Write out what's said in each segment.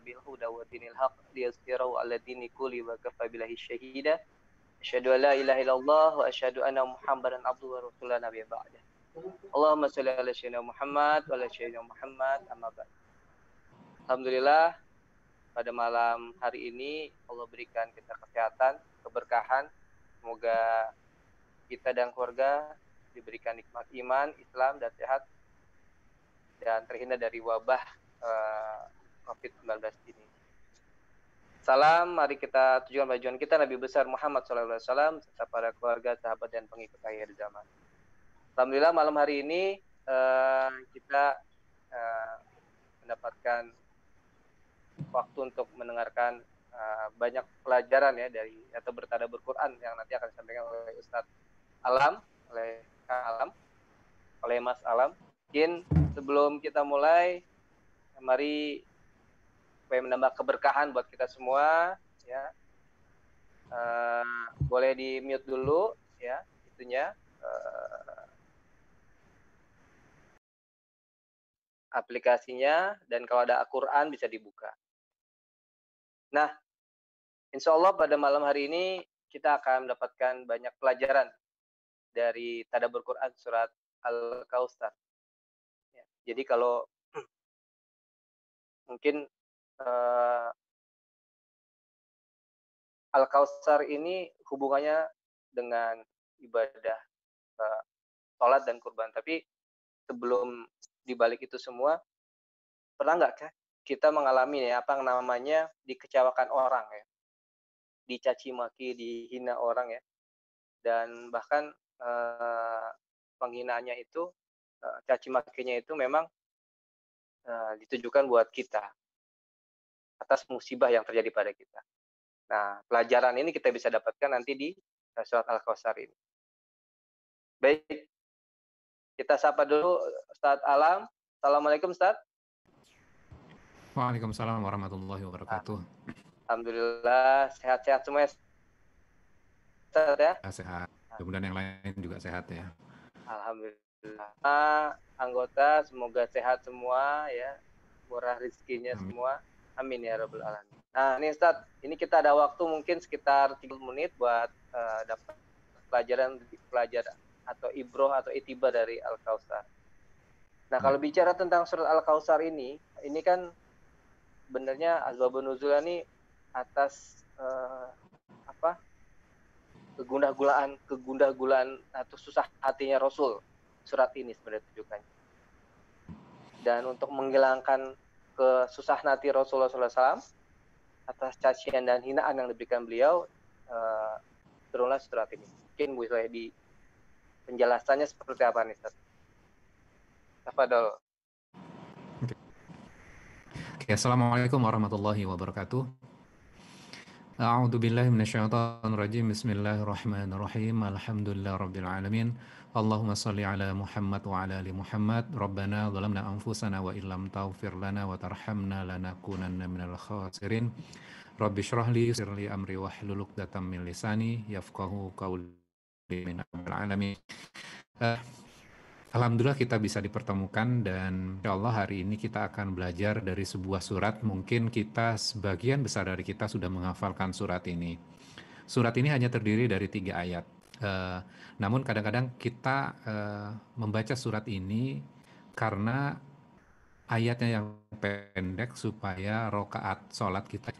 bil huda wa dinil haq liyazhirahu ala dini kulli wa kafa billahi syahida. Asyhadu an ilaha illallah wa asyhadu anna Muhammadan abduhu wa rasuluhu nabiyya ba'da. Allahumma shalli ala sayyidina Muhammad wa ala sayyidina Muhammad amma ba'd. Alhamdulillah pada malam hari ini Allah berikan kita kesehatan, keberkahan. Semoga kita dan keluarga diberikan nikmat iman, Islam dan sehat dan terhindar dari wabah uh, COVID-19 ini. Salam, mari kita tujuan bajuan kita Nabi besar Muhammad SAW serta para keluarga, sahabat dan pengikut akhir zaman. Alhamdulillah malam hari ini uh, kita uh, mendapatkan waktu untuk mendengarkan uh, banyak pelajaran ya dari atau bertada berquran yang nanti akan disampaikan oleh Ustadz Alam, oleh Kak Alam, oleh Mas Alam. Mungkin sebelum kita mulai, mari supaya menambah keberkahan buat kita semua, ya. Uh, boleh di mute dulu, ya, itunya. Uh, aplikasinya dan kalau ada Al-Quran bisa dibuka. Nah, insya Allah pada malam hari ini kita akan mendapatkan banyak pelajaran dari Tadabur Quran surat Al-Kausar. Ya, jadi kalau mungkin uh, Al-Kausar ini hubungannya dengan ibadah uh, sholat dan kurban. Tapi sebelum dibalik itu semua, pernah nggak kita mengalami ya apa namanya dikecewakan orang ya? Dicaci maki dihina orang ya? Dan bahkan eh, penghinaannya itu eh, caci makinya itu memang eh, ditujukan buat kita atas musibah yang terjadi pada kita. Nah, pelajaran ini kita bisa dapatkan nanti di surat Al-Kausar ini. Baik, kita sapa dulu Ustaz Alam. Assalamualaikum Ustaz. Waalaikumsalam warahmatullahi wabarakatuh. Alhamdulillah sehat-sehat semua ya. Sehat ya? Sehat. Kemudian yang lain juga sehat ya. Alhamdulillah. Nah, anggota semoga sehat semua ya. Murah rezekinya semua. Amin ya rabbal alamin. Nah, ini Ustaz, ini kita ada waktu mungkin sekitar 30 menit buat uh, dapat pelajaran pelajaran atau ibroh atau itiba dari Al-Kausar. Nah, kalau hmm. bicara tentang surat Al-Kausar ini, ini kan sebenarnya asbabun nuzul ini atas uh, apa kegundah gulaan kegundah gulaan atau susah hatinya Rasul surat ini sebenarnya tujuannya dan untuk menghilangkan kesusah hati Rasulullah SAW atas cacian dan hinaan yang diberikan beliau uh, turunlah surat ini mungkin bisa di penjelasannya seperti apa nih Ustaz? Apa dulu? Ya, Assalamualaikum warahmatullahi wabarakatuh. A'udzu billahi minasyaitonir rajim. Bismillahirrahmanirrahim. Alhamdulillah rabbil alamin. Allahumma shalli ala Muhammad wa ala ali Muhammad. Rabbana zalamna anfusana wa illam taghfir lana wa tarhamna lanakunanna minal khasirin. Rabbi shrah li sirli amri wa hlul 'uqdatam min lisani yafqahu qawli min alamin. Uh, Alhamdulillah kita bisa dipertemukan dan insya Allah hari ini kita akan belajar dari sebuah surat. Mungkin kita sebagian besar dari kita sudah menghafalkan surat ini. Surat ini hanya terdiri dari tiga ayat. Uh, namun kadang-kadang kita uh, membaca surat ini karena ayatnya yang pendek supaya rokaat sholat kita.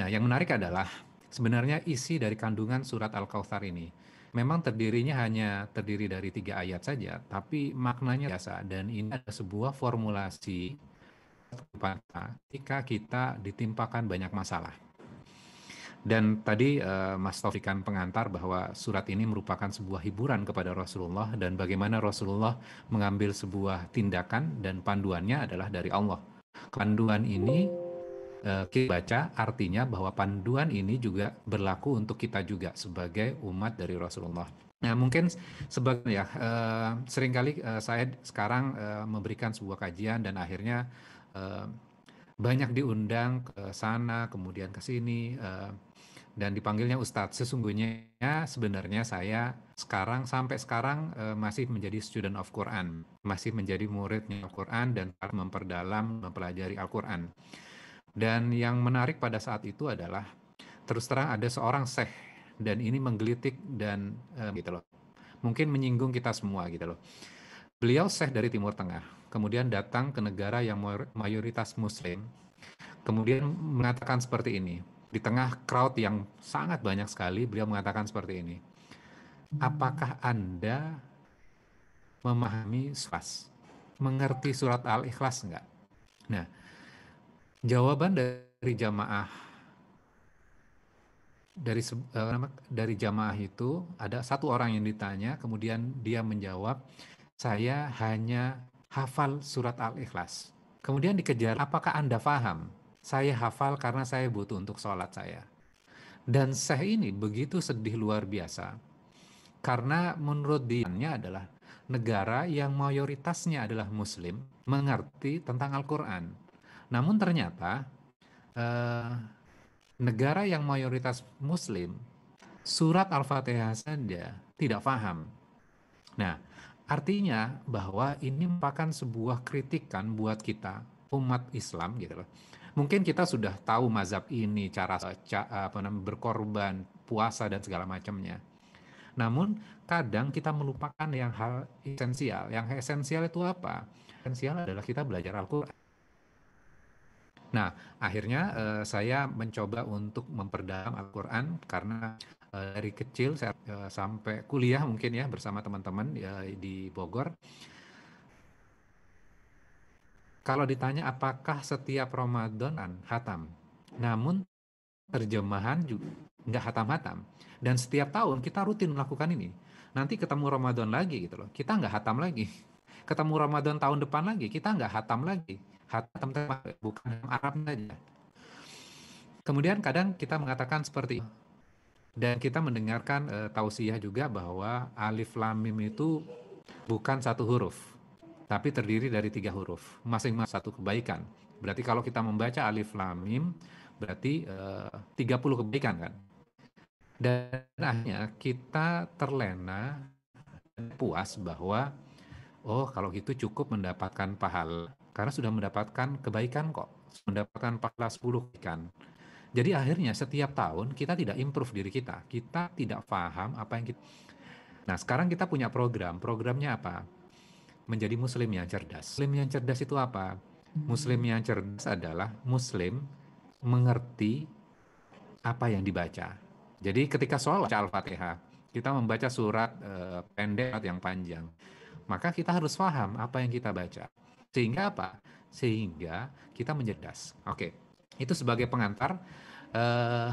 Nah yang menarik adalah sebenarnya isi dari kandungan surat Al-Kautsar ini memang terdirinya hanya terdiri dari tiga ayat saja, tapi maknanya biasa dan ini ada sebuah formulasi ketika kita ditimpakan banyak masalah. Dan tadi uh, Mas Taufikan pengantar bahwa surat ini merupakan sebuah hiburan kepada Rasulullah dan bagaimana Rasulullah mengambil sebuah tindakan dan panduannya adalah dari Allah. Panduan ini kita baca artinya bahwa panduan ini juga berlaku untuk kita juga sebagai umat dari Rasulullah. Nah mungkin sebagai ya uh, sering kali uh, saya sekarang memberikan sebuah kajian dan akhirnya banyak diundang ke sana kemudian ke sini dan dipanggilnya Ustadz. Sesungguhnya sebenarnya saya sekarang sampai sekarang masih menjadi student of Quran, masih menjadi muridnya Al-Quran dan memperdalam mempelajari Al-Quran. Dan yang menarik pada saat itu adalah terus terang ada seorang syekh dan ini menggelitik dan uh, gitu loh. Mungkin menyinggung kita semua gitu loh. Beliau syekh dari Timur Tengah, kemudian datang ke negara yang mayoritas muslim. Kemudian mengatakan seperti ini. Di tengah crowd yang sangat banyak sekali, beliau mengatakan seperti ini. Apakah Anda memahami surat? Mengerti surat Al-Ikhlas enggak? Nah, jawaban dari jamaah dari uh, dari jamaah itu ada satu orang yang ditanya, kemudian dia menjawab, saya hanya hafal surat Al-Ikhlas. Kemudian dikejar, apakah Anda paham? Saya hafal karena saya butuh untuk sholat saya. Dan Syekh ini begitu sedih luar biasa. Karena menurut dia adalah negara yang mayoritasnya adalah muslim mengerti tentang Al-Quran. Namun ternyata eh, negara yang mayoritas muslim surat Al-Fatihah saja tidak paham. Nah, artinya bahwa ini merupakan sebuah kritikan buat kita umat Islam gitu loh. Mungkin kita sudah tahu mazhab ini cara apa namanya berkorban, puasa dan segala macamnya. Namun kadang kita melupakan yang hal esensial. Yang esensial itu apa? Esensial adalah kita belajar Al-Quran. Nah, akhirnya uh, saya mencoba untuk memperdalam Al-Quran karena uh, dari kecil saya uh, sampai kuliah mungkin ya bersama teman-teman ya, di Bogor. Kalau ditanya apakah setiap Ramadan hatam, namun terjemahan juga nggak hatam-hatam. Dan setiap tahun kita rutin melakukan ini. Nanti ketemu Ramadan lagi gitu loh. Kita nggak hatam lagi. Ketemu Ramadan tahun depan lagi, kita nggak hatam lagi. Hatam bukan Arab saja. Kemudian kadang kita mengatakan seperti dan kita mendengarkan e, tausiah juga bahwa alif lam mim itu bukan satu huruf, tapi terdiri dari tiga huruf, masing-masing satu kebaikan. Berarti kalau kita membaca alif lam mim, berarti e, eh, 30 kebaikan kan. Dan akhirnya kita terlena puas bahwa oh kalau gitu cukup mendapatkan pahala karena sudah mendapatkan kebaikan kok, mendapatkan pahala 10 kebaikan. Jadi akhirnya setiap tahun kita tidak improve diri kita. Kita tidak paham apa yang kita Nah, sekarang kita punya program. Programnya apa? Menjadi muslim yang cerdas. Muslim yang cerdas itu apa? Muslim yang cerdas adalah muslim mengerti apa yang dibaca. Jadi ketika sholat Al-Fatihah, kita membaca surat uh, pendek yang panjang, maka kita harus paham apa yang kita baca. Sehingga apa? Sehingga kita menjedas. Oke, itu sebagai pengantar. Uh,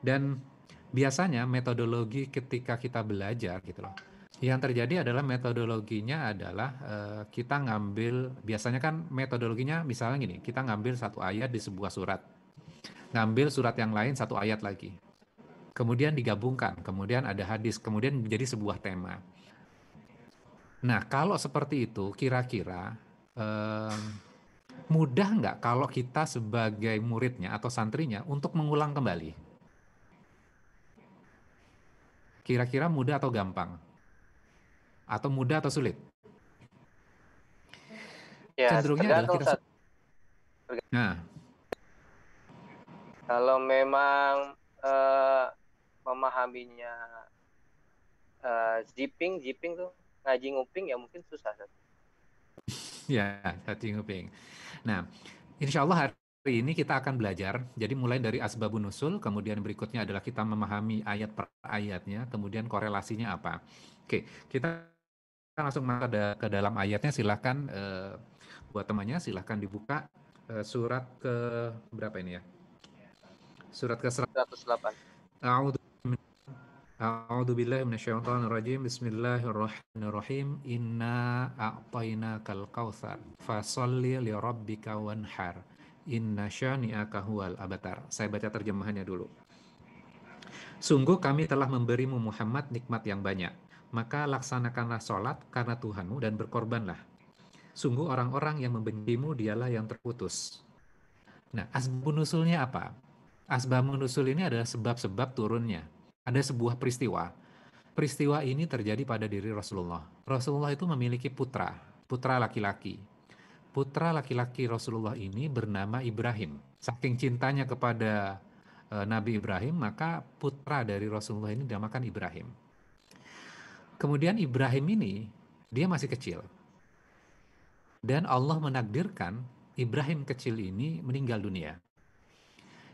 dan biasanya metodologi ketika kita belajar gitu loh. Yang terjadi adalah metodologinya adalah uh, kita ngambil biasanya kan metodologinya misalnya gini, kita ngambil satu ayat di sebuah surat. Ngambil surat yang lain satu ayat lagi kemudian digabungkan, kemudian ada hadis, kemudian menjadi sebuah tema. Nah, kalau seperti itu, kira-kira eh, mudah nggak kalau kita sebagai muridnya atau santrinya untuk mengulang kembali? Kira-kira mudah atau gampang? Atau mudah atau sulit? Ya, Cenderungnya adalah kita... Nah, kalau memang uh, memahaminya uh, zipping zipping tuh ngaji nguping ya mungkin susah ya ngaji nguping nah insya Allah hari ini kita akan belajar. Jadi mulai dari asbabun nusul kemudian berikutnya adalah kita memahami ayat per ayatnya kemudian korelasinya apa. Oke kita langsung masuk ke dalam ayatnya. Silahkan uh, buat temannya silahkan dibuka uh, surat ke berapa ini ya? Surat ke 108 A'udzu A'udzu billahi minasyaitonir rajim. Bismillahirrahmanirrahim. Inna a'tainakal kautsar fasalli li rabbika wanhar. Inna syani'aka huwal abatar. Saya baca terjemahannya dulu. Sungguh kami telah memberimu Muhammad nikmat yang banyak. Maka laksanakanlah sholat karena Tuhanmu dan berkorbanlah. Sungguh orang-orang yang membencimu dialah yang terputus. Nah, asbabun nusulnya apa? Asbabun nusul ini adalah sebab-sebab turunnya ada sebuah peristiwa. Peristiwa ini terjadi pada diri Rasulullah. Rasulullah itu memiliki putra, putra laki-laki. putra laki-laki Rasulullah ini bernama Ibrahim. Saking cintanya kepada uh, Nabi Ibrahim, maka putra dari Rasulullah ini dinamakan Ibrahim. Kemudian Ibrahim ini dia masih kecil. Dan Allah menakdirkan Ibrahim kecil ini meninggal dunia.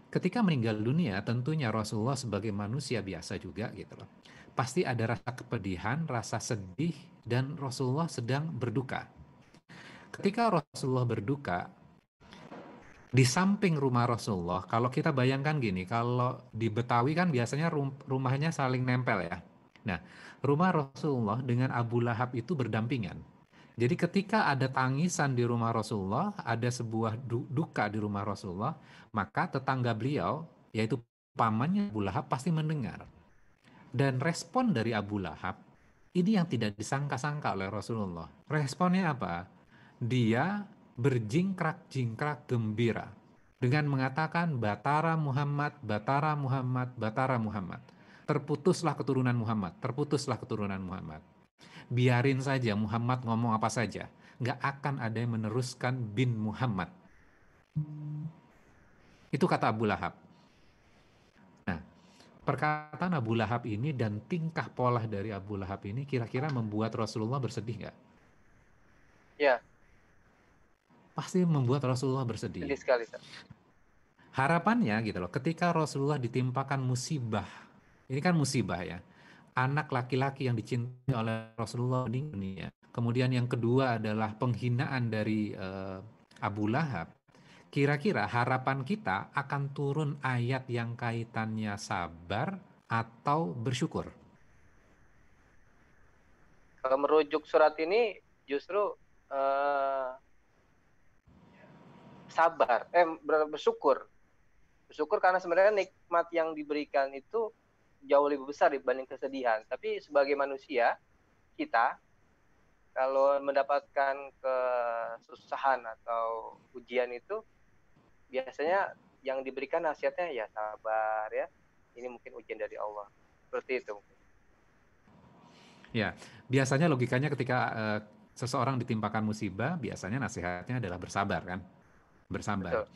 Ketika meninggal dunia, tentunya Rasulullah sebagai manusia biasa juga gitu loh. Pasti ada rasa kepedihan, rasa sedih, dan Rasulullah sedang berduka. Ketika Rasulullah berduka, di samping rumah Rasulullah, kalau kita bayangkan gini, kalau di Betawi kan biasanya rumahnya saling nempel ya. Nah, rumah Rasulullah dengan Abu Lahab itu berdampingan. Jadi ketika ada tangisan di rumah Rasulullah, ada sebuah duka di rumah Rasulullah, maka tetangga beliau, yaitu pamannya Abu Lahab pasti mendengar. Dan respon dari Abu Lahab, ini yang tidak disangka-sangka oleh Rasulullah. Responnya apa? Dia berjingkrak-jingkrak gembira dengan mengatakan Batara Muhammad, Batara Muhammad, Batara Muhammad terputuslah keturunan Muhammad, terputuslah keturunan Muhammad. Biarin saja Muhammad ngomong apa saja, nggak akan ada yang meneruskan bin Muhammad. Itu kata Abu Lahab. Nah, perkataan Abu Lahab ini dan tingkah pola dari Abu Lahab ini kira-kira membuat Rasulullah bersedih nggak? Ya. Pasti membuat Rasulullah bersedih. Sedih sekali. Harapannya gitu loh, ketika Rasulullah ditimpakan musibah ini kan musibah ya. Anak laki-laki yang dicintai oleh Rasulullah di dunia. Kemudian yang kedua adalah penghinaan dari uh, Abu Lahab. Kira-kira harapan kita akan turun ayat yang kaitannya sabar atau bersyukur? Kalau merujuk surat ini justru uh, sabar, eh bersyukur. Bersyukur karena sebenarnya nikmat yang diberikan itu jauh lebih besar dibanding kesedihan. Tapi sebagai manusia, kita kalau mendapatkan kesusahan atau ujian itu biasanya yang diberikan nasihatnya ya sabar ya. Ini mungkin ujian dari Allah. Seperti itu. Ya, biasanya logikanya ketika uh, seseorang ditimpakan musibah, biasanya nasihatnya adalah bersabar kan? Bersabar. Betul.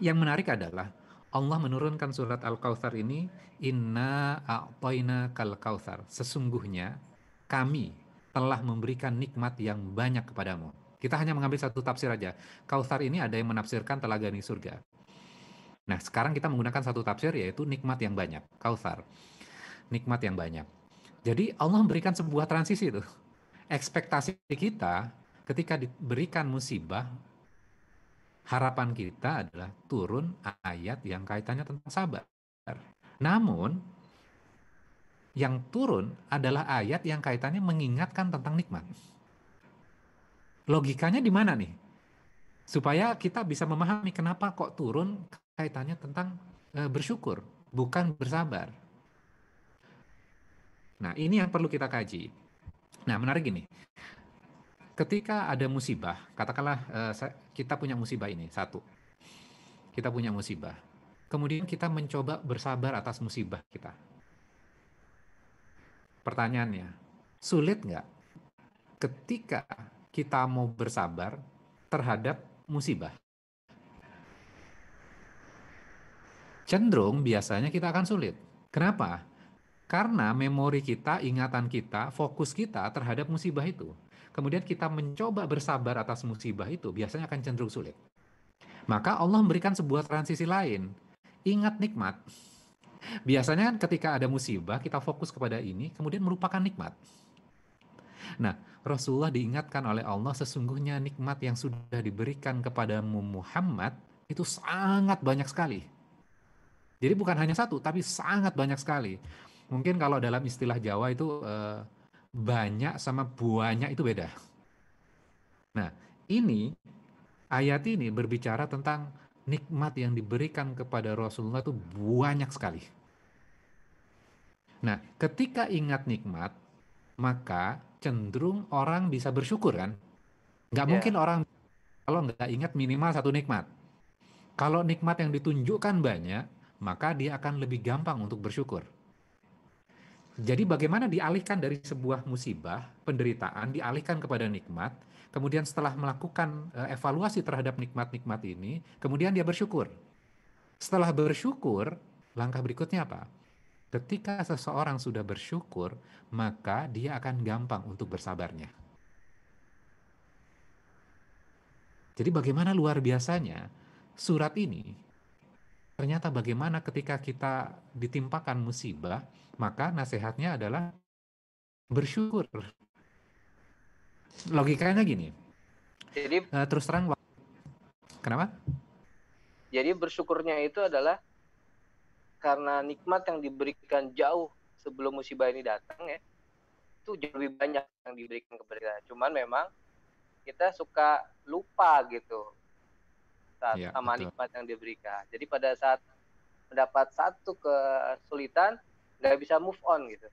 Yang menarik adalah Allah menurunkan surat Al-Kautsar ini inna a'tayna kal kautsar. Sesungguhnya kami telah memberikan nikmat yang banyak kepadamu. Kita hanya mengambil satu tafsir aja. Kautsar ini ada yang menafsirkan telaga di surga. Nah, sekarang kita menggunakan satu tafsir yaitu nikmat yang banyak, kautsar. Nikmat yang banyak. Jadi Allah memberikan sebuah transisi itu. Ekspektasi kita ketika diberikan musibah, harapan kita adalah turun ayat yang kaitannya tentang sabar. Namun, yang turun adalah ayat yang kaitannya mengingatkan tentang nikmat. Logikanya di mana nih? Supaya kita bisa memahami kenapa kok turun kaitannya tentang e, bersyukur, bukan bersabar. Nah, ini yang perlu kita kaji. Nah, menarik gini ketika ada musibah, katakanlah uh, kita punya musibah ini satu, kita punya musibah, kemudian kita mencoba bersabar atas musibah kita. Pertanyaannya, sulit nggak ketika kita mau bersabar terhadap musibah? Cenderung biasanya kita akan sulit. Kenapa? Karena memori kita, ingatan kita, fokus kita terhadap musibah itu kemudian kita mencoba bersabar atas musibah itu, biasanya akan cenderung sulit. Maka Allah memberikan sebuah transisi lain. Ingat nikmat. Biasanya kan ketika ada musibah, kita fokus kepada ini, kemudian merupakan nikmat. Nah, Rasulullah diingatkan oleh Allah sesungguhnya nikmat yang sudah diberikan kepadamu Muhammad itu sangat banyak sekali. Jadi bukan hanya satu, tapi sangat banyak sekali. Mungkin kalau dalam istilah Jawa itu uh, banyak sama banyak itu beda. Nah, ini ayat ini berbicara tentang nikmat yang diberikan kepada Rasulullah itu banyak sekali. Nah, ketika ingat nikmat, maka cenderung orang bisa bersyukur kan? Nggak yeah. mungkin orang kalau nggak ingat minimal satu nikmat. Kalau nikmat yang ditunjukkan banyak, maka dia akan lebih gampang untuk bersyukur. Jadi bagaimana dialihkan dari sebuah musibah, penderitaan, dialihkan kepada nikmat, kemudian setelah melakukan uh, evaluasi terhadap nikmat-nikmat ini, kemudian dia bersyukur. Setelah bersyukur, langkah berikutnya apa? Ketika seseorang sudah bersyukur, maka dia akan gampang untuk bersabarnya. Jadi bagaimana luar biasanya surat ini ternyata bagaimana ketika kita ditimpakan musibah, maka nasihatnya adalah bersyukur. Logikanya gini. Jadi uh, terus terang kenapa? Jadi bersyukurnya itu adalah karena nikmat yang diberikan jauh sebelum musibah ini datang ya itu jauh lebih banyak yang diberikan kepada kita. Cuman memang kita suka lupa gitu saat ya, sama betul. nikmat yang diberikan. Jadi pada saat mendapat satu kesulitan nggak bisa move on gitu.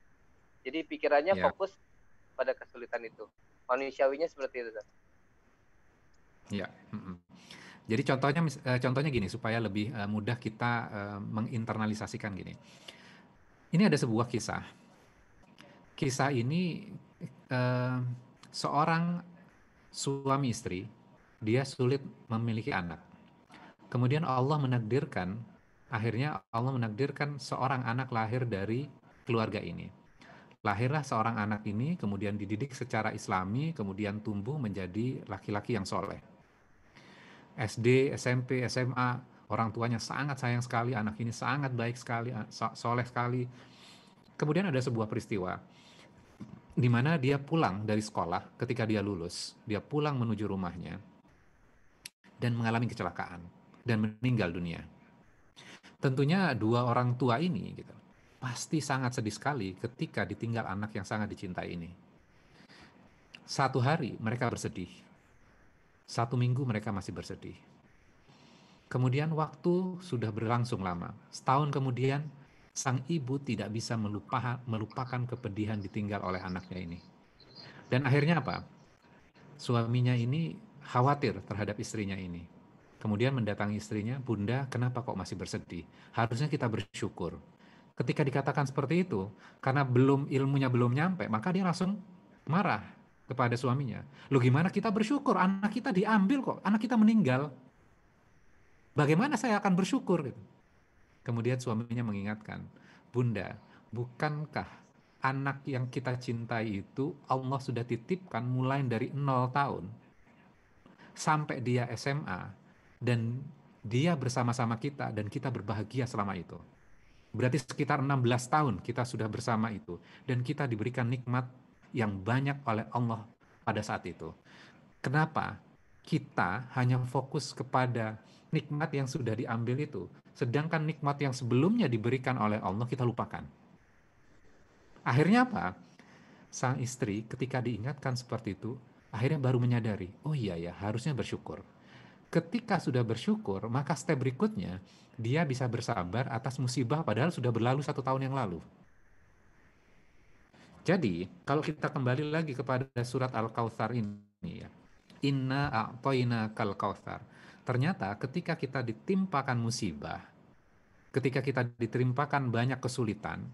Jadi pikirannya ya. fokus pada kesulitan itu. Manusiawinya seperti itu. Ya. Mm -mm. Jadi contohnya uh, contohnya gini supaya lebih uh, mudah kita uh, menginternalisasikan gini. Ini ada sebuah kisah. Kisah ini seorang suami istri dia sulit memiliki anak. Kemudian Allah menakdirkan akhirnya Allah menakdirkan seorang anak lahir dari keluarga ini. Lahirlah seorang anak ini, kemudian dididik secara islami, kemudian tumbuh menjadi laki-laki yang soleh SD, SMP, SMA, orang tuanya sangat sayang sekali, anak ini sangat baik sekali, soleh sekali. Kemudian ada sebuah peristiwa di mana dia pulang dari sekolah ketika dia lulus, dia pulang menuju rumahnya dan mengalami kecelakaan dan meninggal dunia. Tentunya dua orang tua ini gitu pasti sangat sedih sekali ketika ditinggal anak yang sangat dicintai ini. Satu hari mereka bersedih, satu minggu mereka masih bersedih. Kemudian waktu sudah berlangsung lama. Setahun kemudian, sang ibu tidak bisa melupakan, melupakan kepedihan ditinggal oleh anaknya ini. Dan akhirnya apa? Suaminya ini khawatir terhadap istrinya ini. Kemudian mendatangi istrinya, Bunda, kenapa kok masih bersedih? Harusnya kita bersyukur. Ketika dikatakan seperti itu, karena belum ilmunya belum nyampe, maka dia langsung marah kepada suaminya. Lu gimana kita bersyukur? Anak kita diambil kok, anak kita meninggal. Bagaimana saya akan bersyukur? Gitu. Kemudian suaminya mengingatkan, Bunda, bukankah anak yang kita cintai itu Allah sudah titipkan mulai dari nol tahun sampai dia SMA dan dia bersama-sama kita dan kita berbahagia selama itu. Berarti sekitar 16 tahun kita sudah bersama itu dan kita diberikan nikmat yang banyak oleh Allah pada saat itu. Kenapa kita hanya fokus kepada nikmat yang sudah diambil itu, sedangkan nikmat yang sebelumnya diberikan oleh Allah kita lupakan. Akhirnya apa? Sang istri ketika diingatkan seperti itu, akhirnya baru menyadari, oh iya ya, harusnya bersyukur. Ketika sudah bersyukur, maka step berikutnya dia bisa bersabar atas musibah padahal sudah berlalu satu tahun yang lalu. Jadi, kalau kita kembali lagi kepada surat Al-Kautsar ini ya. Inna a'toina kal kautsar. Ternyata ketika kita ditimpakan musibah, ketika kita ditimpakan banyak kesulitan,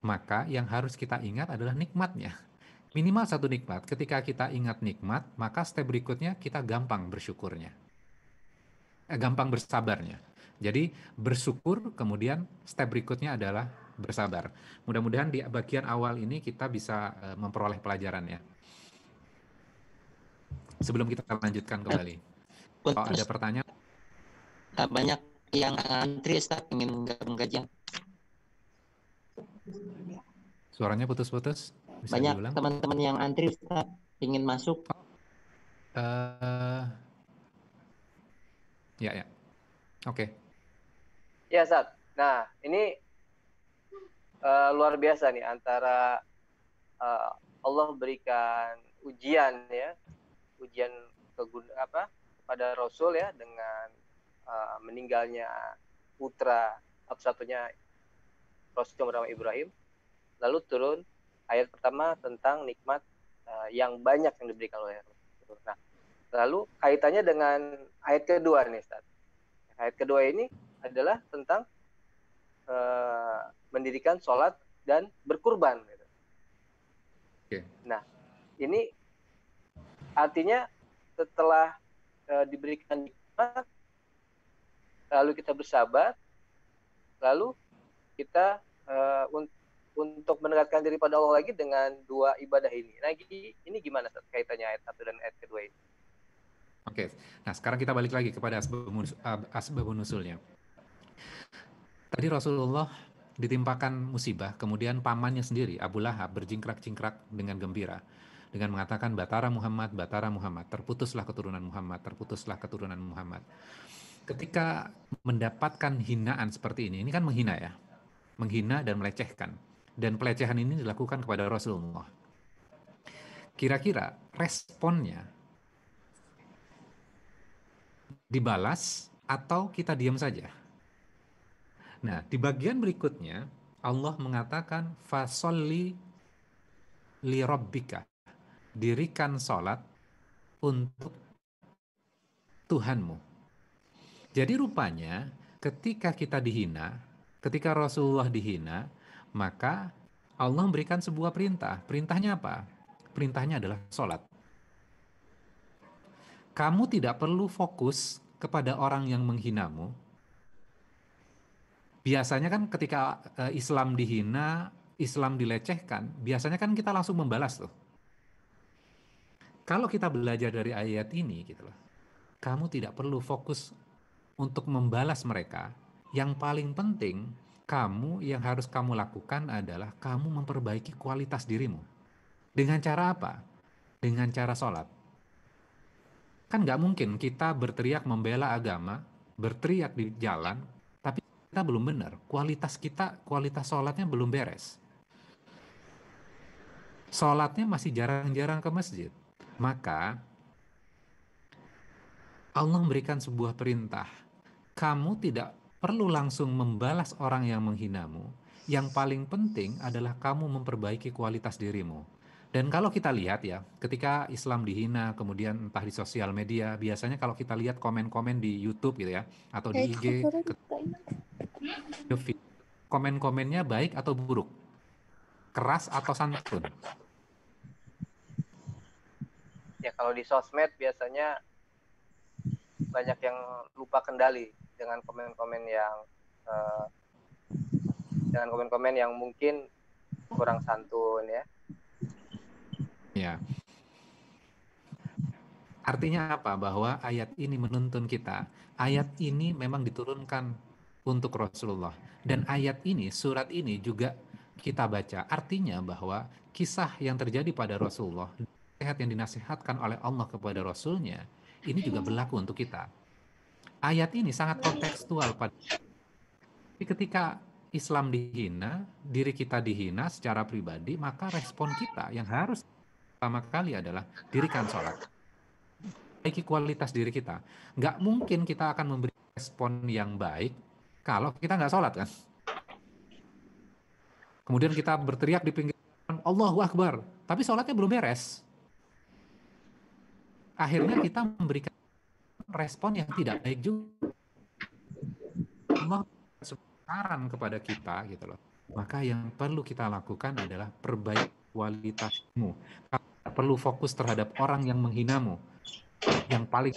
maka yang harus kita ingat adalah nikmatnya. Minimal satu nikmat. Ketika kita ingat nikmat, maka step berikutnya kita gampang bersyukurnya. Eh, gampang bersabarnya. Jadi bersyukur, kemudian step berikutnya adalah bersabar. Mudah-mudahan di bagian awal ini kita bisa uh, memperoleh pelajaran ya. Sebelum kita lanjutkan kembali. Kalau ada pertanyaan. Banyak yang antri Ustaz ingin gabung kajian. Suaranya putus-putus. Banyak teman-teman yang antri Ustaz ingin masuk. Uh, ya ya. Oke. Okay. Ya, Ustaz. Nah, ini uh, luar biasa nih antara uh, Allah berikan ujian ya ujian kegun apa pada Rasul ya dengan uh, meninggalnya putra satu-satunya Rasul bernama Ibrahim lalu turun ayat pertama tentang nikmat uh, yang banyak yang diberikan oleh Rasul. Nah, lalu kaitannya dengan ayat kedua nih, Ustaz. Ayat kedua ini adalah tentang uh, mendirikan sholat dan berkurban. Gitu. Oke. Nah, ini artinya setelah uh, diberikan nikmat, lalu kita bersabar, lalu kita uh, untuk mendekatkan diri pada Allah lagi dengan dua ibadah ini. Nah, ini gimana kaitannya ayat satu dan ayat kedua ini? Oke, nah sekarang kita balik lagi kepada asbabun nusulnya. Tadi Rasulullah ditimpakan musibah, kemudian pamannya sendiri, Abu Lahab, berjingkrak-jingkrak dengan gembira. Dengan mengatakan, Batara Muhammad, Batara Muhammad, terputuslah keturunan Muhammad, terputuslah keturunan Muhammad. Ketika mendapatkan hinaan seperti ini, ini kan menghina ya, menghina dan melecehkan. Dan pelecehan ini dilakukan kepada Rasulullah. Kira-kira responnya dibalas atau kita diam saja. Nah, di bagian berikutnya Allah mengatakan fasolli li rabbika. Dirikan salat untuk Tuhanmu. Jadi rupanya ketika kita dihina, ketika Rasulullah dihina, maka Allah memberikan sebuah perintah. Perintahnya apa? Perintahnya adalah sholat kamu tidak perlu fokus kepada orang yang menghinamu. Biasanya kan ketika eh, Islam dihina, Islam dilecehkan, biasanya kan kita langsung membalas tuh. Kalau kita belajar dari ayat ini gitu loh. Kamu tidak perlu fokus untuk membalas mereka. Yang paling penting, kamu yang harus kamu lakukan adalah kamu memperbaiki kualitas dirimu. Dengan cara apa? Dengan cara sholat. Kan nggak mungkin kita berteriak membela agama, berteriak di jalan, tapi kita belum benar. Kualitas kita, kualitas sholatnya belum beres. Sholatnya masih jarang-jarang ke masjid. Maka Allah memberikan sebuah perintah. Kamu tidak perlu langsung membalas orang yang menghinamu. Yang paling penting adalah kamu memperbaiki kualitas dirimu. Dan kalau kita lihat ya, ketika Islam dihina, kemudian entah di sosial media, biasanya kalau kita lihat komen-komen di YouTube gitu ya, atau di IG, komen-komennya baik atau buruk, keras atau santun. Ya kalau di sosmed biasanya banyak yang lupa kendali dengan komen-komen yang uh, dengan komen-komen yang mungkin kurang santun ya Ya. Artinya apa? Bahwa ayat ini menuntun kita. Ayat ini memang diturunkan untuk Rasulullah. Dan ayat ini, surat ini juga kita baca. Artinya bahwa kisah yang terjadi pada Rasulullah, nasihat yang dinasihatkan oleh Allah kepada Rasulnya, ini juga berlaku untuk kita. Ayat ini sangat kontekstual pada ketika Islam dihina, diri kita dihina secara pribadi, maka respon kita yang harus pertama kali adalah dirikan sholat. Baiki kualitas diri kita. Nggak mungkin kita akan memberi respon yang baik kalau kita nggak sholat kan. Kemudian kita berteriak di pinggir Allahu Akbar, tapi sholatnya belum beres. Akhirnya kita memberikan respon yang tidak baik juga. Allah saran kepada kita gitu loh. Maka yang perlu kita lakukan adalah perbaiki kualitasmu. Perlu fokus terhadap orang yang menghinamu. Yang paling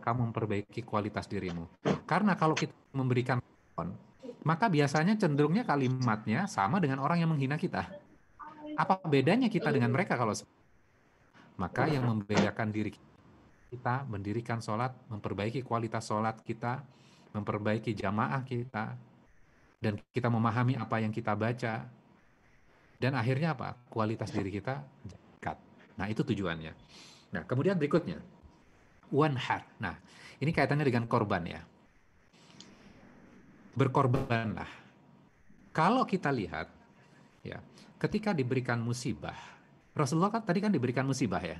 kamu memperbaiki kualitas dirimu. Karena kalau kita memberikan respon, maka biasanya cenderungnya kalimatnya sama dengan orang yang menghina kita. Apa bedanya kita dengan mereka kalau maka yang membedakan diri kita mendirikan sholat, memperbaiki kualitas sholat kita, memperbaiki jamaah kita, dan kita memahami apa yang kita baca, dan akhirnya apa? Kualitas diri kita dekat. Nah, itu tujuannya. Nah, kemudian berikutnya. One heart. Nah, ini kaitannya dengan korban ya. Berkorbanlah. Kalau kita lihat, ya, ketika diberikan musibah, Rasulullah kan tadi kan diberikan musibah ya.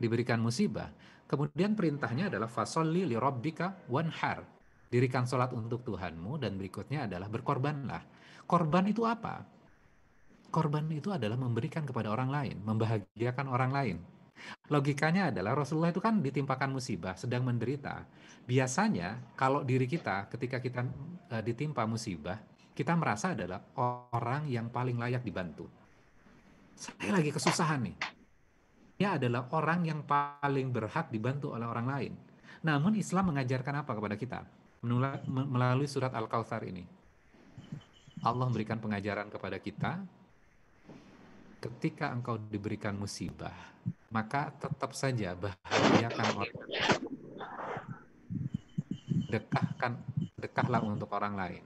Diberikan musibah. Kemudian perintahnya adalah fasolli li rabbika wanhar. Dirikan sholat untuk Tuhanmu dan berikutnya adalah berkorbanlah. Korban itu apa? korban itu adalah memberikan kepada orang lain, membahagiakan orang lain. Logikanya adalah Rasulullah itu kan ditimpakan musibah, sedang menderita. Biasanya kalau diri kita ketika kita uh, ditimpa musibah, kita merasa adalah orang yang paling layak dibantu. Saya lagi kesusahan nih. Adalah orang yang paling berhak dibantu oleh orang lain. Namun Islam mengajarkan apa kepada kita? Melalui surat Al-Kautsar ini. Allah memberikan pengajaran kepada kita ketika engkau diberikan musibah, maka tetap saja bahagiakan orang. Dekahkan, dekahlah untuk orang lain.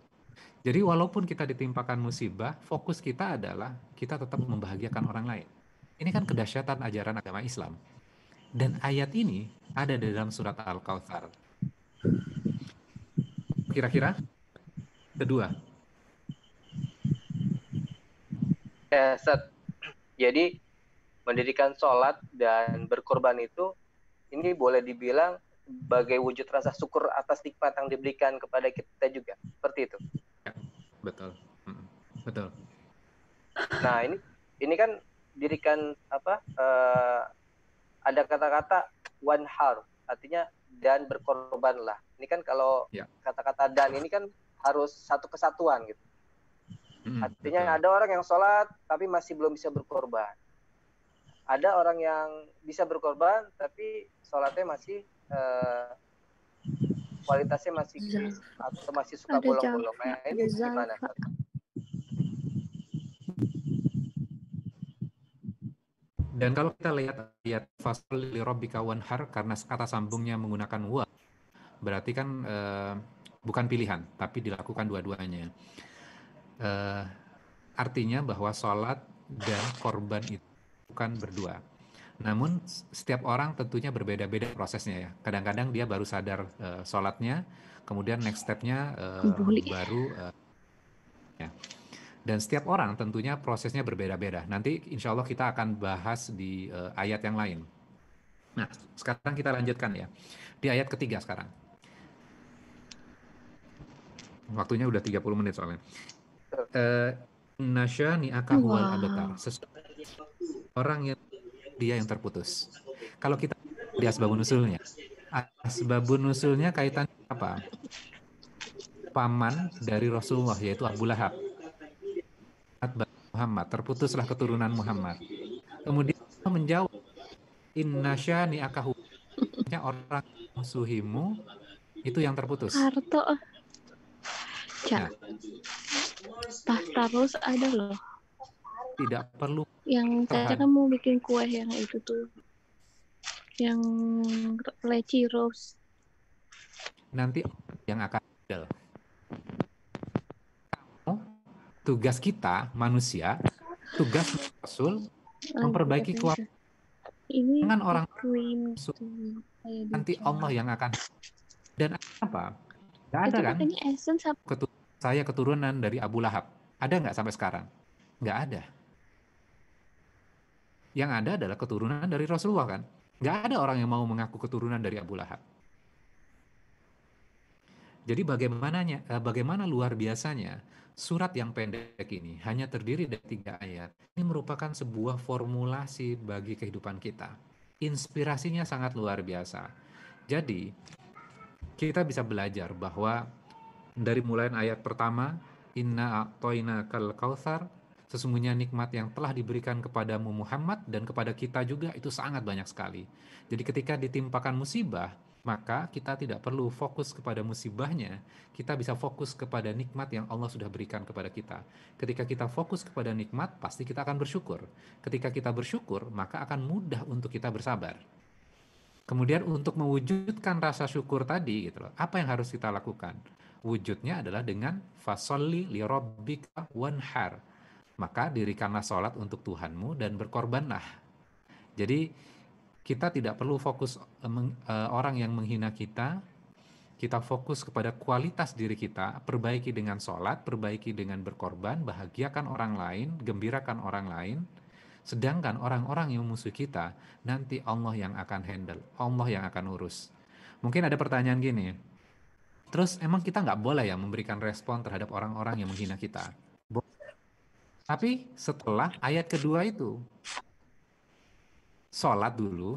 Jadi walaupun kita ditimpakan musibah, fokus kita adalah kita tetap membahagiakan orang lain. Ini kan kedahsyatan ajaran agama Islam. Dan ayat ini ada di dalam surat Al-Kautsar. Kira-kira kedua. Ya, Set. Jadi mendirikan sholat dan berkorban itu ini boleh dibilang sebagai wujud rasa syukur atas nikmat yang diberikan kepada kita juga seperti itu. Ya, betul, betul. Nah ini ini kan dirikan apa? Uh, ada kata-kata one heart artinya dan berkorbanlah. Ini kan kalau ya. kata-kata dan ini kan harus satu kesatuan gitu. Hmm, Artinya betul. ada orang yang sholat tapi masih belum bisa berkorban. Ada orang yang bisa berkorban tapi sholatnya masih uh, kualitasnya masih atau masih suka bolong-bolong. Nah, ini gimana? Dan kalau kita lihat ayat fasal li rabbika wanhar karena kata sambungnya menggunakan wa berarti kan uh, bukan pilihan tapi dilakukan dua-duanya uh, artinya bahwa sholat dan korban itu bukan berdua. Namun setiap orang tentunya berbeda-beda prosesnya ya. Kadang-kadang dia baru sadar uh, sholatnya, kemudian next stepnya uh, baru uh, ya. Dan setiap orang tentunya prosesnya berbeda-beda. Nanti insya Allah kita akan bahas di uh, ayat yang lain. Nah, sekarang kita lanjutkan ya. Di ayat ketiga sekarang. Waktunya udah 30 menit soalnya uh, Nasya ni akahual abatar. Orang yang dia yang terputus. Kalau kita di asbabun nusulnya, asbabun nusulnya kaitan apa? Paman dari Rasulullah yaitu Abu Lahab. Muhammad terputuslah keturunan Muhammad. Kemudian menjawab Inna ni akahu orang musuhimu itu yang terputus. Harto. Nah, pasta terus ada loh. Tidak perlu yang saya kan mau bikin kue yang itu tuh. Yang leci rose. Nanti yang akan tugas kita manusia tugas Rasul memperbaiki kualitas ini dengan orang nanti Allah yang akan dan apa Gak ada kan? Saya keturunan dari Abu Lahab. Ada nggak sampai sekarang? Nggak ada. Yang ada adalah keturunan dari Rasulullah kan? Nggak ada orang yang mau mengaku keturunan dari Abu Lahab. Jadi bagaimananya, eh, bagaimana luar biasanya surat yang pendek ini hanya terdiri dari tiga ayat. Ini merupakan sebuah formulasi bagi kehidupan kita. Inspirasinya sangat luar biasa. Jadi kita bisa belajar bahwa dari mulai ayat pertama inna a'toina kal kautsar sesungguhnya nikmat yang telah diberikan kepadamu Muhammad dan kepada kita juga itu sangat banyak sekali. Jadi ketika ditimpakan musibah, maka kita tidak perlu fokus kepada musibahnya, kita bisa fokus kepada nikmat yang Allah sudah berikan kepada kita. Ketika kita fokus kepada nikmat, pasti kita akan bersyukur. Ketika kita bersyukur, maka akan mudah untuk kita bersabar. Kemudian untuk mewujudkan rasa syukur tadi gitu loh, apa yang harus kita lakukan? wujudnya adalah dengan fasolli li wanhar. Maka dirikanlah sholat untuk Tuhanmu dan berkorbanlah. Jadi kita tidak perlu fokus uh, orang yang menghina kita, kita fokus kepada kualitas diri kita, perbaiki dengan sholat, perbaiki dengan berkorban, bahagiakan orang lain, gembirakan orang lain, sedangkan orang-orang yang musuh kita, nanti Allah yang akan handle, Allah yang akan urus. Mungkin ada pertanyaan gini, Terus emang kita nggak boleh ya memberikan respon terhadap orang-orang yang menghina kita. Tapi setelah ayat kedua itu, sholat dulu,